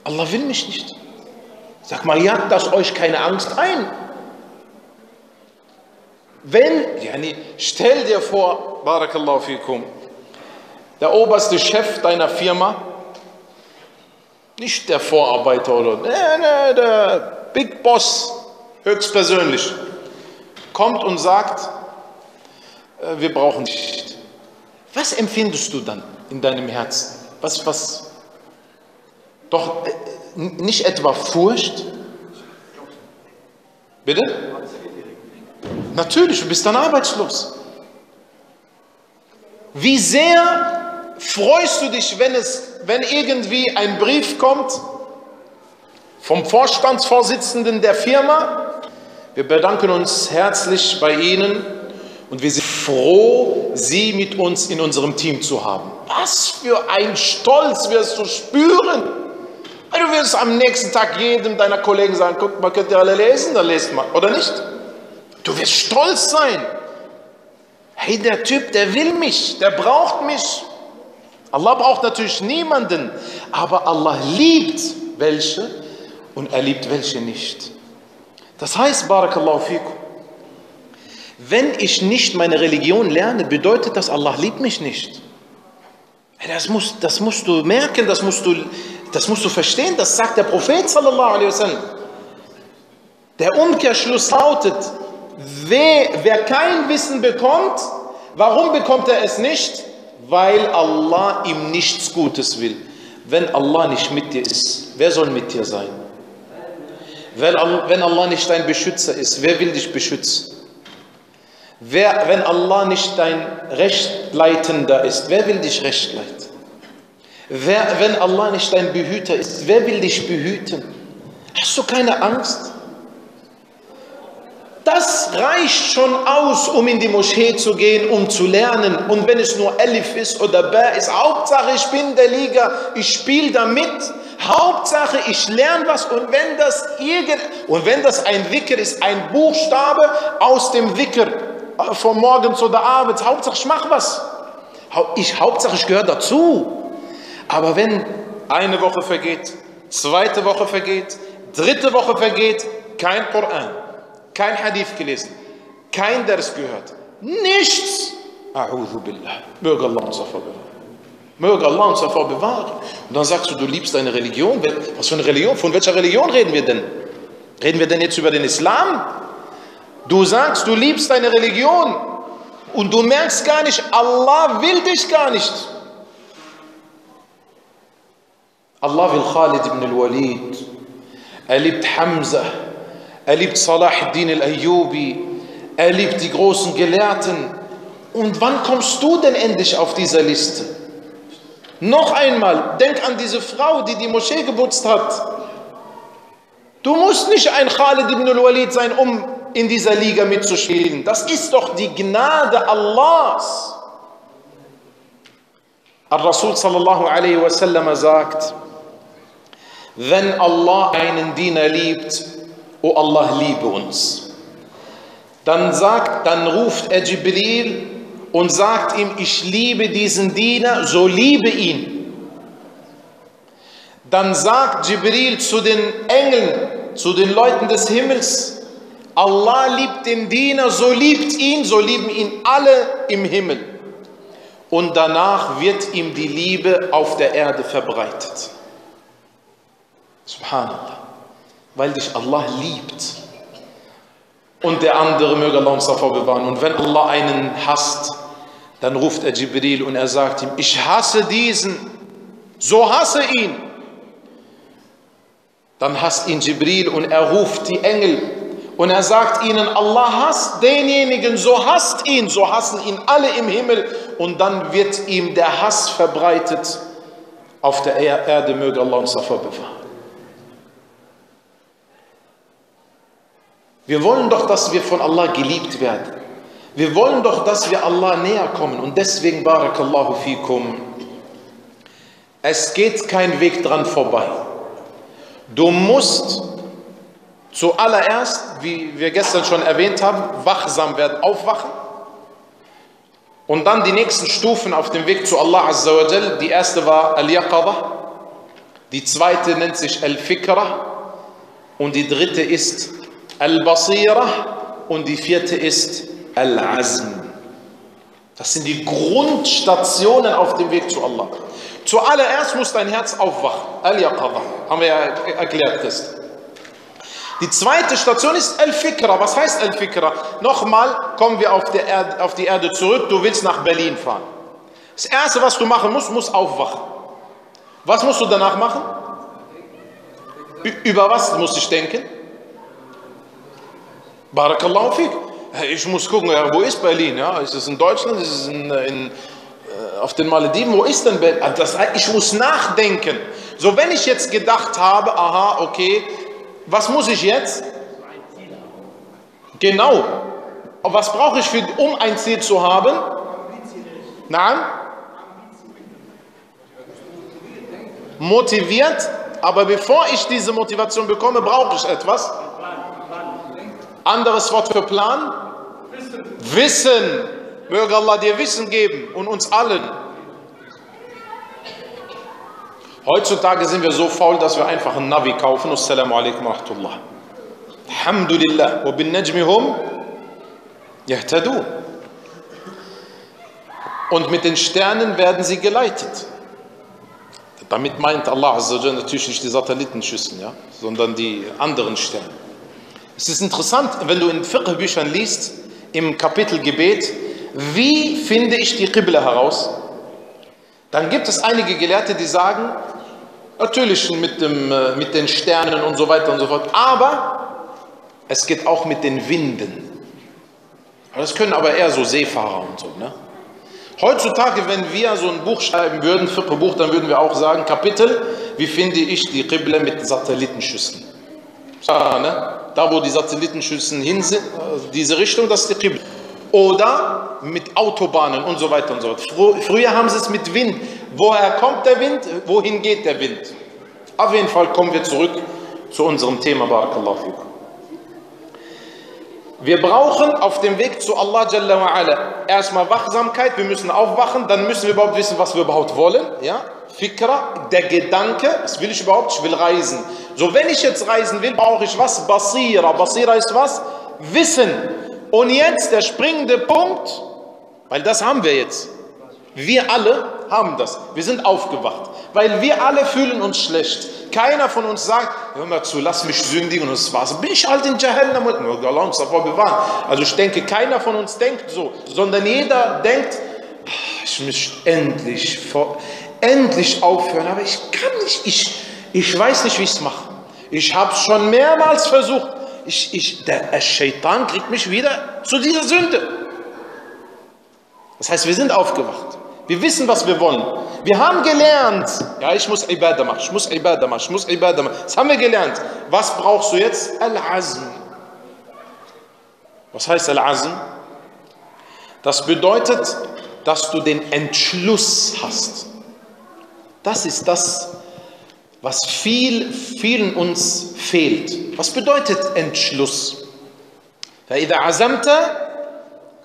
Allah will mich nicht. Sag mal, jagt das euch keine Angst ein. Wenn, yani, stell dir vor, Barakallahu fikum, der oberste Chef deiner Firma, nicht der Vorarbeiter oder, nee, nee, der Big Boss, höchstpersönlich, kommt und sagt, äh, wir brauchen nicht. Was empfindest du dann in deinem Herzen? Was, was? Doch äh, nicht etwa Furcht? Bitte? Natürlich, du bist dann arbeitslos. Wie sehr freust du dich, wenn, es, wenn irgendwie ein Brief kommt vom Vorstandsvorsitzenden der Firma? Wir bedanken uns herzlich bei Ihnen und wir sind froh, Sie mit uns in unserem Team zu haben. Was für ein Stolz wirst du spüren. Du wirst am nächsten Tag jedem deiner Kollegen sagen, guck mal, könnt ihr alle lesen? Dann lest mal, oder nicht? Du wirst stolz sein. Hey, der Typ, der will mich, der braucht mich. Allah braucht natürlich niemanden, aber Allah liebt welche und er liebt welche nicht. Das heißt, Barakallahu fikum, wenn ich nicht meine Religion lerne, bedeutet das, Allah liebt mich nicht. Das musst, das musst du merken, das musst du, das musst du verstehen, das sagt der Prophet. Der Umkehrschluss lautet, wer, wer kein Wissen bekommt, warum bekommt er es nicht? Weil Allah ihm nichts Gutes will. Wenn Allah nicht mit dir ist, wer soll mit dir sein? Wenn Allah nicht dein Beschützer ist, wer will dich beschützen? Wer, wenn Allah nicht dein Rechtleitender ist, wer will dich recht leiten? Wer, wenn Allah nicht dein Behüter ist, wer will dich behüten? Hast du keine Angst? Das reicht schon aus, um in die Moschee zu gehen, um zu lernen. Und wenn es nur Elif ist oder Ba ist, Hauptsache ich bin in der Liga, ich spiele damit. Hauptsache ich lerne was und wenn das irgend und wenn das ein Wicker ist, ein Buchstabe aus dem Wicker äh, von morgens oder abends, Hauptsache ich mache was. Ich, Hauptsache ich gehöre dazu. Aber wenn eine Woche vergeht, zweite Woche vergeht, dritte Woche vergeht, kein Koran, kein Hadith gelesen, kein Ders gehört, nichts. A'udhu billah. Möge Allah uns davor bewahren. Möge Allah uns davor bewahren. Und dann sagst du, du liebst deine Religion. Was für eine Religion? Von welcher Religion reden wir denn? Reden wir denn jetzt über den Islam? Du sagst, du liebst deine Religion und du merkst gar nicht, Allah will dich gar nicht. Allah will Khalid ibn al-Walid. Er liebt Hamza. Er liebt Salah ad-Din al-Ayyubi. Er liebt die großen Gelehrten. Und wann kommst du denn endlich auf dieser Liste? Noch einmal, denk an diese Frau, die die Moschee geputzt hat. Du musst nicht ein Khalid ibn al-Walid sein, um in dieser Liga mitzuspielen. Das ist doch die Gnade Allahs. Al-Rasul sallallahu alaihi wasallam sagt, wenn Allah einen Diener liebt, o Allah liebe uns. Dann sagt, dann ruft er Jibril und sagt ihm, ich liebe diesen Diener, so liebe ihn. Dann sagt Jibril zu den Engeln, zu den Leuten des Himmels, Allah liebt den Diener, so liebt ihn, so lieben ihn alle im Himmel. Und danach wird ihm die Liebe auf der Erde verbreitet. Subhanallah. Weil dich Allah liebt. Und der andere möge Allah uns davor bewahren. Und wenn Allah einen hasst, dann ruft er Jibril und er sagt ihm, ich hasse diesen, so hasse ihn. Dann hasst ihn Jibril und er ruft die Engel und er sagt ihnen, Allah hasst denjenigen, so hasst ihn, so hassen ihn alle im Himmel und dann wird ihm der Hass verbreitet auf der Erde, möge Allah uns davor bewahren. Wir wollen doch, dass wir von Allah geliebt werden. Wir wollen doch, dass wir Allah näher kommen. Und deswegen, Barakallahu fikum, es geht kein Weg dran vorbei. Du musst zuallererst, wie wir gestern schon erwähnt haben, wachsam werden, aufwachen. Und dann die nächsten Stufen auf dem Weg zu Allah Azza wa Jal. Die erste war Al-Yaqadha. Die zweite nennt sich Al-Fikra. Und die dritte ist Al-Basira und die vierte ist Al-Azm. Das sind die Grundstationen auf dem Weg zu Allah. Zuallererst muss dein Herz aufwachen. Al-Yaqadha, haben wir ja erklärt gestern. Die zweite Station ist Al-Fikra. Was heißt Al-Fikra? Nochmal kommen wir auf, Erde, auf die Erde zurück. Du willst nach Berlin fahren. Das Erste, was du machen musst, muss aufwachen. Was musst du danach machen? Über was muss ich denken? Barakallahu fik. Ich muss gucken, ja, wo ist Berlin? Ja, ist es in Deutschland? Ist es in, in, äh, auf den Malediven? Wo ist denn Berlin? Also das heißt, ich muss nachdenken. So, wenn ich jetzt gedacht habe, aha, okay, was muss ich jetzt? Genau. Was brauche ich, für, um ein Ziel zu haben? Nein? motiviert, aber bevor ich diese Motivation bekomme, brauche ich etwas. Anderes Wort für Plan? Wissen. Möge Allah dir Wissen geben und uns allen. Heutzutage sind wir so faul, dass wir einfach ein Navi kaufen. Assalamu alaikum wa rahmatullah. Alhamdulillah. Wa bin najmihum yahtadu. Und mit den Sternen werden sie geleitet. Damit meint Allah Azza natürlich nicht die Satellitenschüsseln, ja, sondern die anderen Sterne. Es ist interessant, wenn du in Fiqh-Büchern liest, im Kapitel Gebet, wie finde ich die Qibla heraus? Dann gibt es einige Gelehrte, die sagen, natürlich mit, dem, äh, mit den Sternen und so weiter und so fort, aber es geht auch mit den Winden. Das können aber eher so Seefahrer und so. Ne? Heutzutage, wenn wir so ein Buch schreiben würden, vierte Buch, dann würden wir auch sagen, Kapitel, wie finde ich die Qibla mit Satellitenschüsseln? Ja, ne? Da, wo die Satellitenschüsseln hin sind, äh, diese Richtung, das ist die Qibla. Oder mit Autobahnen und so weiter und so fort. Früher haben sie es mit Wind. Woher kommt der Wind? Wohin geht der Wind? Auf jeden Fall kommen wir zurück zu unserem Thema, Barakallahu fikum. Wir brauchen auf dem Weg zu Allah Jalla wa ala erstmal Wachsamkeit, wir müssen aufwachen, dann müssen wir überhaupt wissen, was wir überhaupt wollen. Ja? Fikra, der Gedanke, was will ich überhaupt? Ich will reisen. So, wenn ich jetzt reisen will, brauche ich was? Basira. Basira ist was? Wissen. Und jetzt der springende Punkt, weil das haben wir jetzt. Wir alle haben das. Wir sind aufgewacht, weil wir alle fühlen uns schlecht. Keiner von uns sagt, hör mal zu, lass mich sündigen und das war's. Bin ich halt in Jahannam? Allah uns davor bewahren. Also ich denke, keiner von uns denkt so, sondern jeder denkt, ich muss endlich, endlich aufhören, aber ich kann nicht, ich, ich weiß nicht, wie ich es mache. Ich habe es schon mehrmals versucht. Ich, ich, der Shaitan kriegt mich wieder zu dieser Sünde. Das heißt, wir sind aufgewacht. Wir wissen, was wir wollen. Wir haben gelernt, ja, ich muss Ibadah machen, ich muss Ibadah machen, ich muss Ibadah machen. Das haben wir gelernt. Was brauchst du jetzt? Al-Azm. Was heißt Al-Azm? Das bedeutet, dass du den Entschluss hast. Das ist das, was viel, vielen uns fehlt. Was bedeutet Entschluss? فإذا عزمت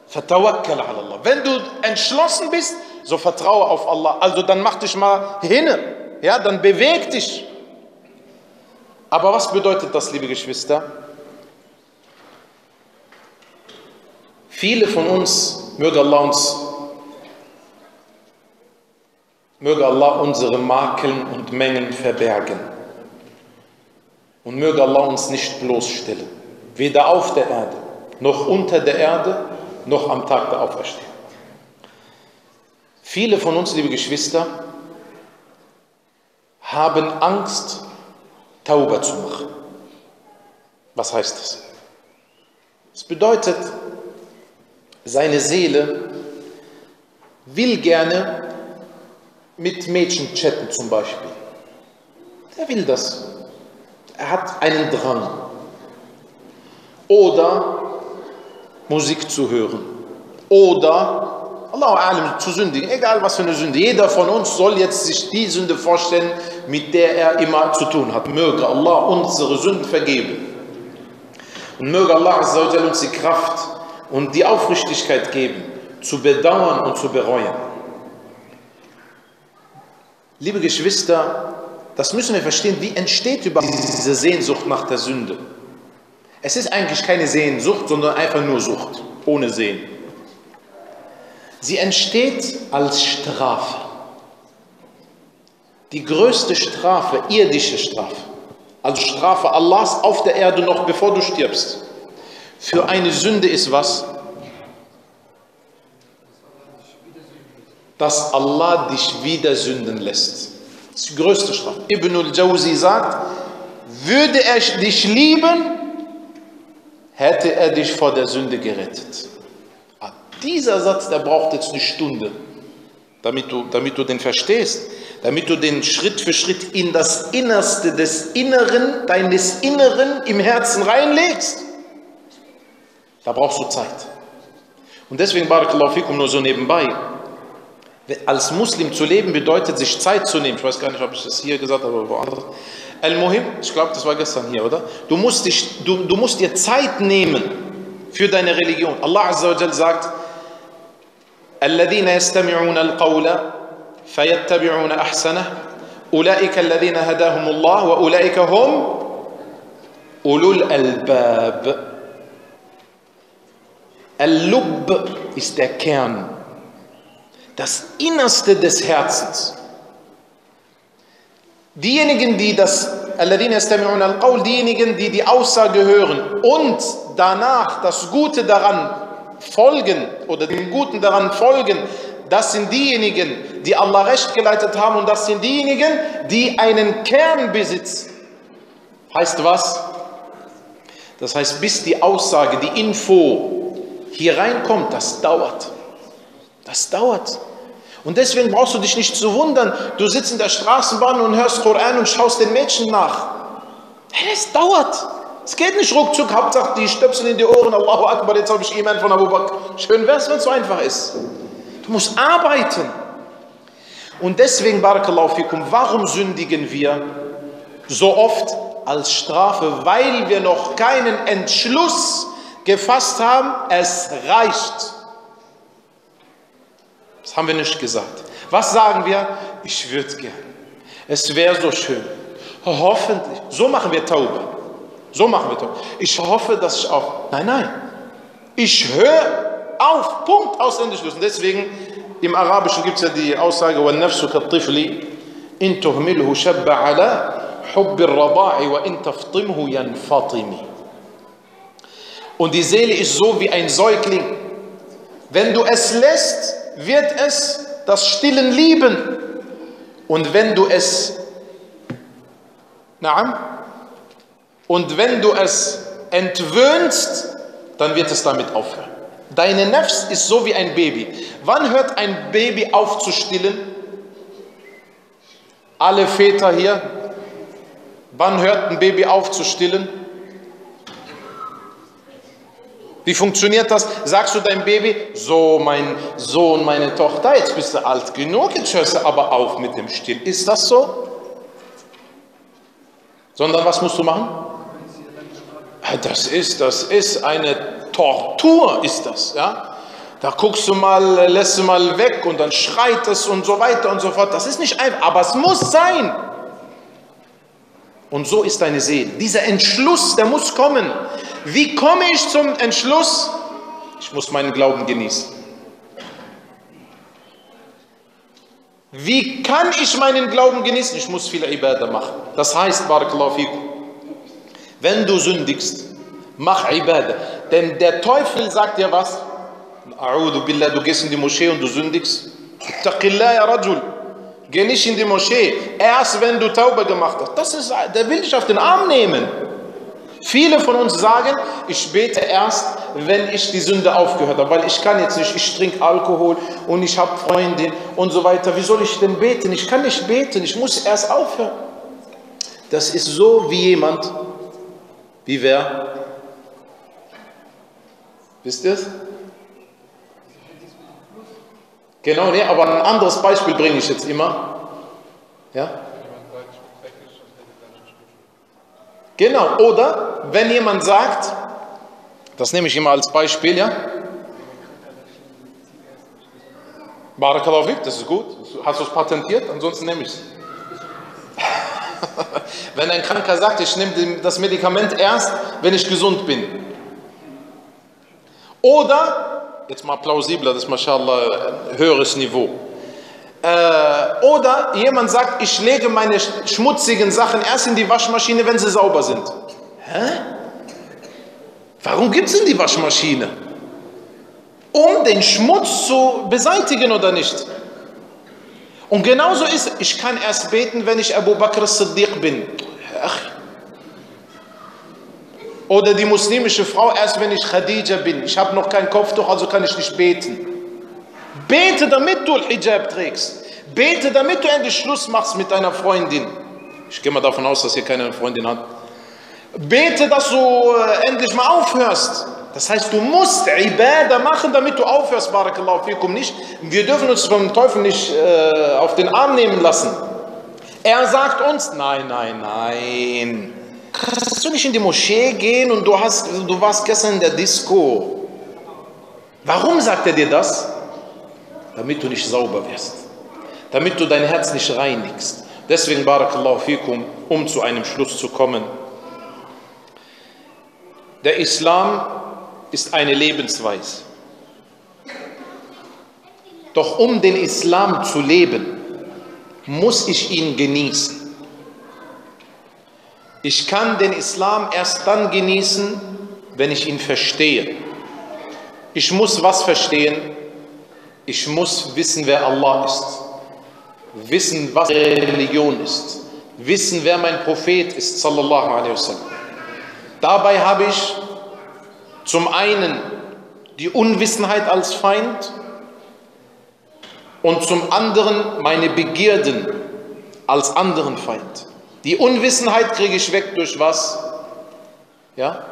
فتوكل على الله. Wenn du entschlossen bist, so vertraue auf Allah. Also dann mach dich mal hin, ja, dann beweg dich. Aber was bedeutet das, liebe Geschwister? Viele von uns, möge Allah uns, möge Allah unsere Makeln und Mengen verbergen. Und möge Allah uns nicht bloßstellen, weder auf der Erde, noch unter der Erde, noch am Tag der Auferstehung. Viele von uns, liebe Geschwister, haben Angst, Tauba zu machen. Was heißt das? Es bedeutet, seine Seele will gerne mit Mädchen chatten zum Beispiel. Er will das. Er hat einen Drang. Oder Musik zu hören. Oder Allahu alim zu sündigen, egal was für eine Sünde. Jeder von uns soll jetzt sich die Sünde vorstellen, mit der er immer zu tun hat. Möge Allah unsere Sünden vergeben. Und möge Allah uns die Kraft und die Aufrichtigkeit geben, zu bedauern und zu bereuen. Liebe Geschwister, das müssen wir verstehen, wie entsteht überhaupt diese Sehnsucht nach der Sünde? Es ist eigentlich keine Sehnsucht, sondern einfach nur Sucht, ohne Sehen. Sie entsteht als Strafe. Die größte Strafe, irdische Strafe, also Strafe Allahs auf der Erde noch bevor du stirbst. Für eine Sünde ist was? Dass Allah dich wieder sünden lässt. Das ist die größte Strafe. Ibn al-Jawzi sagt, würde er dich lieben, hätte er dich vor der Sünde gerettet. Dieser Satz, der braucht jetzt eine Stunde, damit du, damit du den verstehst, damit du den Schritt für Schritt in das Innerste des Inneren, deines Inneren im Herzen reinlegst. Da brauchst du Zeit. Und deswegen, Barakallahu fikum, nur so nebenbei Als Muslim zu leben bedeutet, sich Zeit zu nehmen. Ich weiß gar nicht, ob ich das hier gesagt habe oder woanders. Al-Muhim, ich glaube, das war gestern hier, oder? Du musst, dich, du, du musst dir Zeit nehmen für deine Religion. Allah Azza wa Jal sagt, الذين يستمعون القول فيتبعون أحسنه أولئك الذين هداهم الله وأولئك هم أولو الألباب Al-Lub ist der Kern, das Innerste des Herzens. Diejenigen, die das, diejenigen, die die Aussage hören und danach das Gute daran folgen oder dem Guten daran folgen, das sind diejenigen, die Allah recht geleitet haben und das sind diejenigen, die einen Kern besitzen. Heißt was? Das heißt, bis die Aussage, die Info hier reinkommt, das dauert. Das dauert. Und deswegen brauchst du dich nicht zu wundern. Du sitzt in der Straßenbahn und hörst Koran und schaust den Mädchen nach. Das dauert. Es geht nicht ruckzuck, Hauptsache die Stöpsel in die Ohren, Allahu Akbar, jetzt habe ich Iman von Abu Bakr. Schön wäre es, wenn es so einfach ist. Du musst arbeiten. Und deswegen, Barakallahu fikum, warum sündigen wir so oft als Strafe? Weil wir noch keinen Entschluss gefasst haben, es reicht. Das haben wir nicht gesagt. Was sagen wir? Ich würde gern. Es wäre so schön. Hoffentlich. So machen wir Taube. So machen wir Taube. Ich hoffe, dass ich auch. Nein, nein. Ich höre auf. Punkt. Aus Ende Schluss. Und deswegen im Arabischen gibt es ja die Aussage: وَالنَّفْسُ كَالطِّفْلِ إِن تُهْمِلْهُ شَبَّ عَلَى حُبِّ الرَّضَاعِ وَإِن تَفْطِمْهُ يَنْفَطِمِ Und die Seele ist so wie ein Säugling. Wenn du es lässt, wird es das Stillen lieben. Und wenn du es, naam, und wenn du es entwöhnst, dann wird es damit aufhören. Deine Nefs ist so wie ein Baby. Wann hört ein Baby auf zu stillen? Alle Väter hier, wann hört ein Baby auf zu stillen? Wie funktioniert das? Sagst du deinem Baby, so mein Sohn, meine Tochter, jetzt bist du alt genug, jetzt hörst du aber auf mit dem Still. Ist das so? Sondern was musst du machen? Das ist, das ist eine Tortur, ist das, ja? Da guckst du mal, lässt du mal weg und dann schreit es und so weiter und so fort. Das ist nicht einfach, aber es muss sein. Und so ist deine Seele. Dieser Entschluss, der muss kommen. Wie komme ich zum Entschluss? Ich muss meinen Glauben genießen. Wie kann ich meinen Glauben genießen? Ich muss viel Ibadah machen. Das heißt, Barakallahu fikum, wenn du sündigst, mach Ibadah. Denn der Teufel sagt dir was? A'udhu billah, du gehst in die Moschee und du sündigst. Taqillah ya Rajul. Geh nicht in die Moschee, erst wenn du Tauber gemacht hast. Das ist, der will dich auf den Arm nehmen. Viele von uns sagen, ich bete erst, wenn ich die Sünde aufgehört habe, weil ich kann jetzt nicht, ich trinke Alkohol und ich habe Freundin und so weiter. Wie soll ich denn beten? Ich kann nicht beten, ich muss erst aufhören. Das ist so wie jemand, wie wer? Wisst ihr es? Genau, nee, aber ein anderes Beispiel bringe ich jetzt immer. Ja? Genau, oder wenn jemand sagt, das nehme ich immer als Beispiel, ja? Barakallahu das ist gut. Hast du es patentiert? Ansonsten nehme ich es. wenn ein Kranker sagt, ich nehme das Medikament erst, wenn ich gesund bin. Oder, jetzt mal plausibler, das ist mashallah ein höheres Niveau. Äh, oder jemand sagt, ich lege meine schmutzigen Sachen erst in die Waschmaschine, wenn sie sauber sind. Hä? Warum gibt es denn die Waschmaschine? Um den Schmutz zu beseitigen oder nicht? Und genauso ist, ich kann erst beten, wenn ich Abu Bakr Siddiq bin. Ach. Oder die muslimische Frau erst, wenn ich Khadija bin. Ich habe noch kein Kopftuch, also kann ich nicht beten. Bete, damit du Hijab trägst. Bete, damit du endlich Schluss machst mit deiner Freundin. Ich gehe mal davon aus, dass ihr keine Freundin habt. Bete, dass du äh, endlich mal aufhörst. Das heißt, du musst Ibadah machen, damit du aufhörst, Barakallahu fikum nicht. Wir dürfen uns vom Teufel nicht äh, auf den Arm nehmen lassen. Er sagt uns, nein, nein, nein. Kannst du nicht in die Moschee gehen und du, hast, du warst gestern in der Disco? Warum sagt er dir das? Damit du nicht sauber wirst. Damit du dein Herz nicht reinigst. Deswegen, Barakallahu fikum, um zu einem Schluss zu kommen. Der Islam ist eine Lebensweise. Doch um den Islam zu leben, muss ich ihn genießen. Ich kann den Islam erst dann genießen, wenn ich ihn verstehe. Ich muss was verstehen? Ich muss wissen, wer Allah ist. Wissen, was Religion ist. Wissen, wer mein Prophet ist, sallallahu alaihi wasallam. Dabei habe ich zum einen die Unwissenheit als Feind und zum anderen meine Begierden als anderen Feind. Die Unwissenheit kriege ich weg durch was? Ja?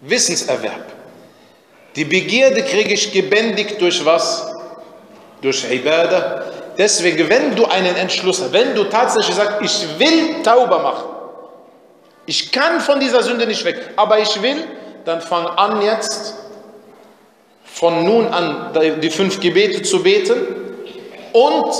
Wissenserwerb. Die Begierde kriege ich gebändigt durch was? Durch Ibadah. Deswegen, wenn du einen Entschluss hast, wenn du tatsächlich sagst, ich will Tauber machen, ich kann von dieser Sünde nicht weg, aber ich will, dann fang an jetzt von nun an die fünf Gebete zu beten und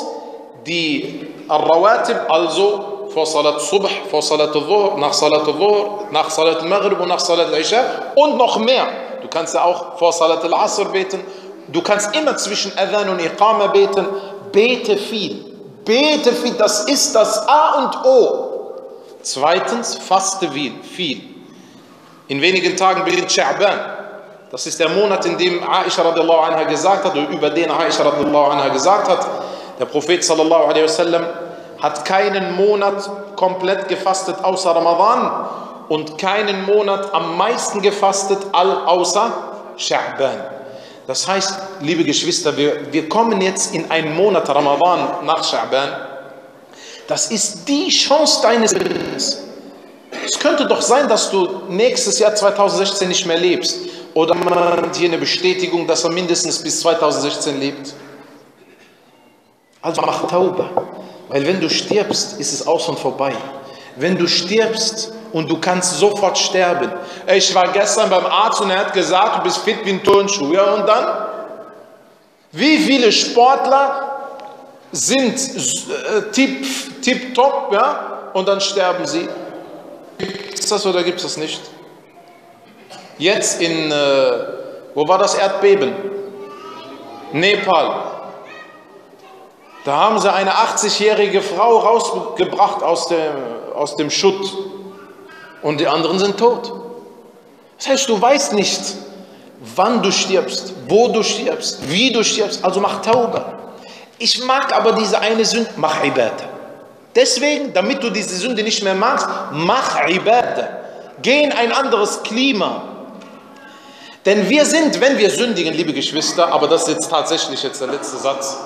die Rawatib, also vor Salat Subh, vor Salat Dhuhr, nach Salat Dhuhr, nach Salat Maghrib und nach Salat Isha und noch mehr. Du kannst ja auch vor Salat Al-Asr beten. Du kannst immer zwischen Adhan und Iqama beten. Bete viel. Bete viel. Das ist das A und O. Zweitens, faste viel. In wenigen Tagen beginnt Sha'ban. Das ist der Monat, in dem Aisha radiallahu anha gesagt hat, oder über den Aisha radiallahu anha gesagt hat, der Prophet sallallahu alaihi wasallam hat keinen Monat komplett gefastet außer Ramadan und keinen Monat am meisten gefastet außer Sha'ban. Das heißt, liebe Geschwister, wir, wir kommen jetzt in einen Monat Ramadan nach Sha'ban. Das ist die Chance deines Lebens. Es könnte doch sein, dass du nächstes Jahr 2016 nicht mehr lebst. Oder man hat hier eine Bestätigung, dass er mindestens bis 2016 lebt. Also mach Tauba. Weil wenn du stirbst, ist es aus und vorbei. Wenn du stirbst und du kannst sofort sterben. Ich war gestern beim Arzt und er hat gesagt, du bist fit wie ein Turnschuh. Ja, und dann? Wie viele Sportler sind äh, tip, tip top, ja, und dann sterben sie? Gibt es das oder gibt es das nicht? Jetzt in, äh, wo war das Erdbeben? Nepal. Da haben sie eine 80-jährige Frau rausgebracht aus dem, aus dem Schutt und die anderen sind tot. Das heißt, du weißt nicht, wann du stirbst, wo du stirbst, wie du stirbst. Also mach Tauba. Ich mag aber diese eine Sünde, mach Ibadah. Deswegen, damit du diese Sünde nicht mehr magst, mach Ibadah. Geh in ein anderes Klima. Denn wir sind, wenn wir sündigen, liebe Geschwister, aber das ist jetzt tatsächlich jetzt der letzte Satz.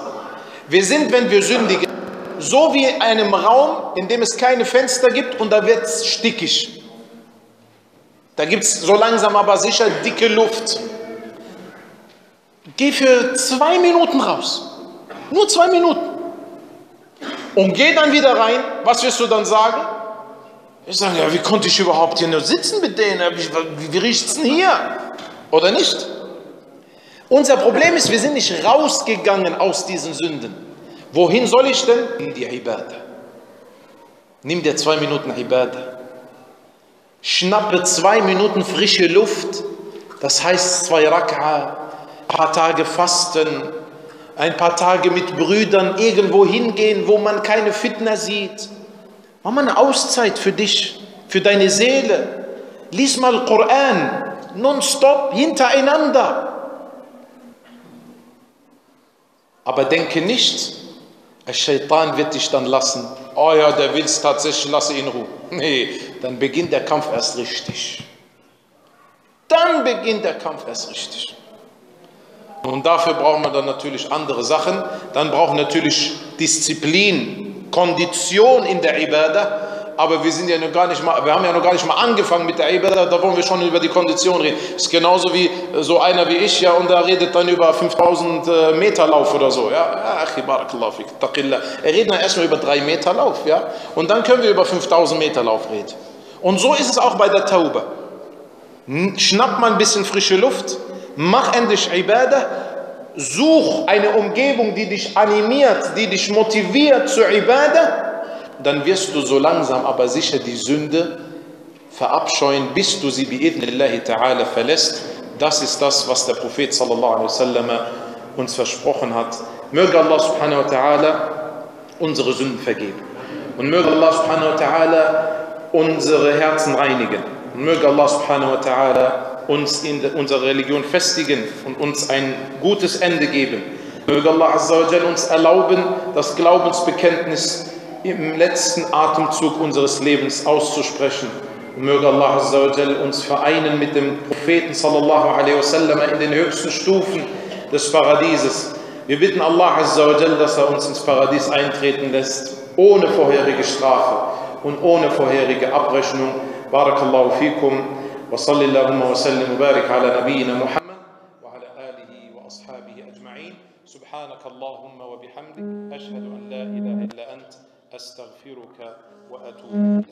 Wir sind, wenn wir sündigen, so wie in einem Raum, in dem es keine Fenster gibt und da wird es stickig. Da gibt es so langsam aber sicher dicke Luft. Geh für zwei Minuten raus. Nur zwei Minuten und geh dann wieder rein, was wirst du dann sagen? Ich sage, ja, wie konnte ich überhaupt hier nur sitzen mit denen? Wie, wie riecht es denn hier? Oder nicht? Unser Problem ist, wir sind nicht rausgegangen aus diesen Sünden. Wohin soll ich denn? In die Ibadah. Nimm dir zwei Minuten Ibadah. Schnappe zwei Minuten frische Luft. Das heißt zwei Rak'a, paar Tage fasten, ein paar Tage mit Brüdern irgendwo hingehen, wo man keine Fitner sieht. Mach mal eine Auszeit für dich, für deine Seele. Lies mal Koran, nonstop, hintereinander. Aber denke nicht, der Shaitan wird dich dann lassen. Oh ja, der will es tatsächlich, lasse ihn in Ruhe. Nee, dann beginnt der Kampf erst richtig. Dann beginnt der Kampf erst richtig. Und dafür brauchen wir dann natürlich andere Sachen. Dann brauchen natürlich Disziplin, Kondition in der Ibadah. aber wir sind ja noch gar nicht mal, wir haben ja noch gar nicht mal angefangen mit der Ibadah, da wollen wir schon über die Kondition reden. Das ist genauso wie äh, so einer wie ich, ja, und da redet dann über 5000 äh, Meter Lauf oder so, ja. Er redet dann erstmal über 3 Meter Lauf, ja. Und dann können wir über 5000 Meter Lauf reden. Und so ist es auch bei der Taube. Schnapp mal ein bisschen frische Luft, mach endlich Ibadah, such eine Umgebung, die dich animiert, die dich motiviert zur Ibadah, dann wirst du so langsam aber sicher die Sünde verabscheuen, bis du sie bi'idnillahi ta'ala verlässt. Das ist das, was der Prophet sallallahu alaihi wasallam uns versprochen hat. Möge Allah subhanahu wa ta'ala unsere Sünden vergeben. Und möge Allah subhanahu wa ta'ala unsere Herzen reinigen. Und möge Allah subhanahu wa ta'ala uns in unserer Religion festigen und uns ein gutes Ende geben. Möge Allah uns erlauben, das Glaubensbekenntnis im letzten Atemzug unseres Lebens auszusprechen. Und möge Allah uns vereinen mit dem Propheten sallallahu alaihi wasallam in den höchsten Stufen des Paradieses. Wir bitten Allah dass er uns ins Paradies eintreten lässt, ohne vorherige Strafe und ohne vorherige Abrechnung. Barakallahu fikum. وصل اللهم وسلم وبارك على نبينا محمد وعلى آله وأصحابه أجمعين. سبحانك اللهم وبحمدك أشهد أن لا إله إلا أنت أستغفرك وأتوب إليك.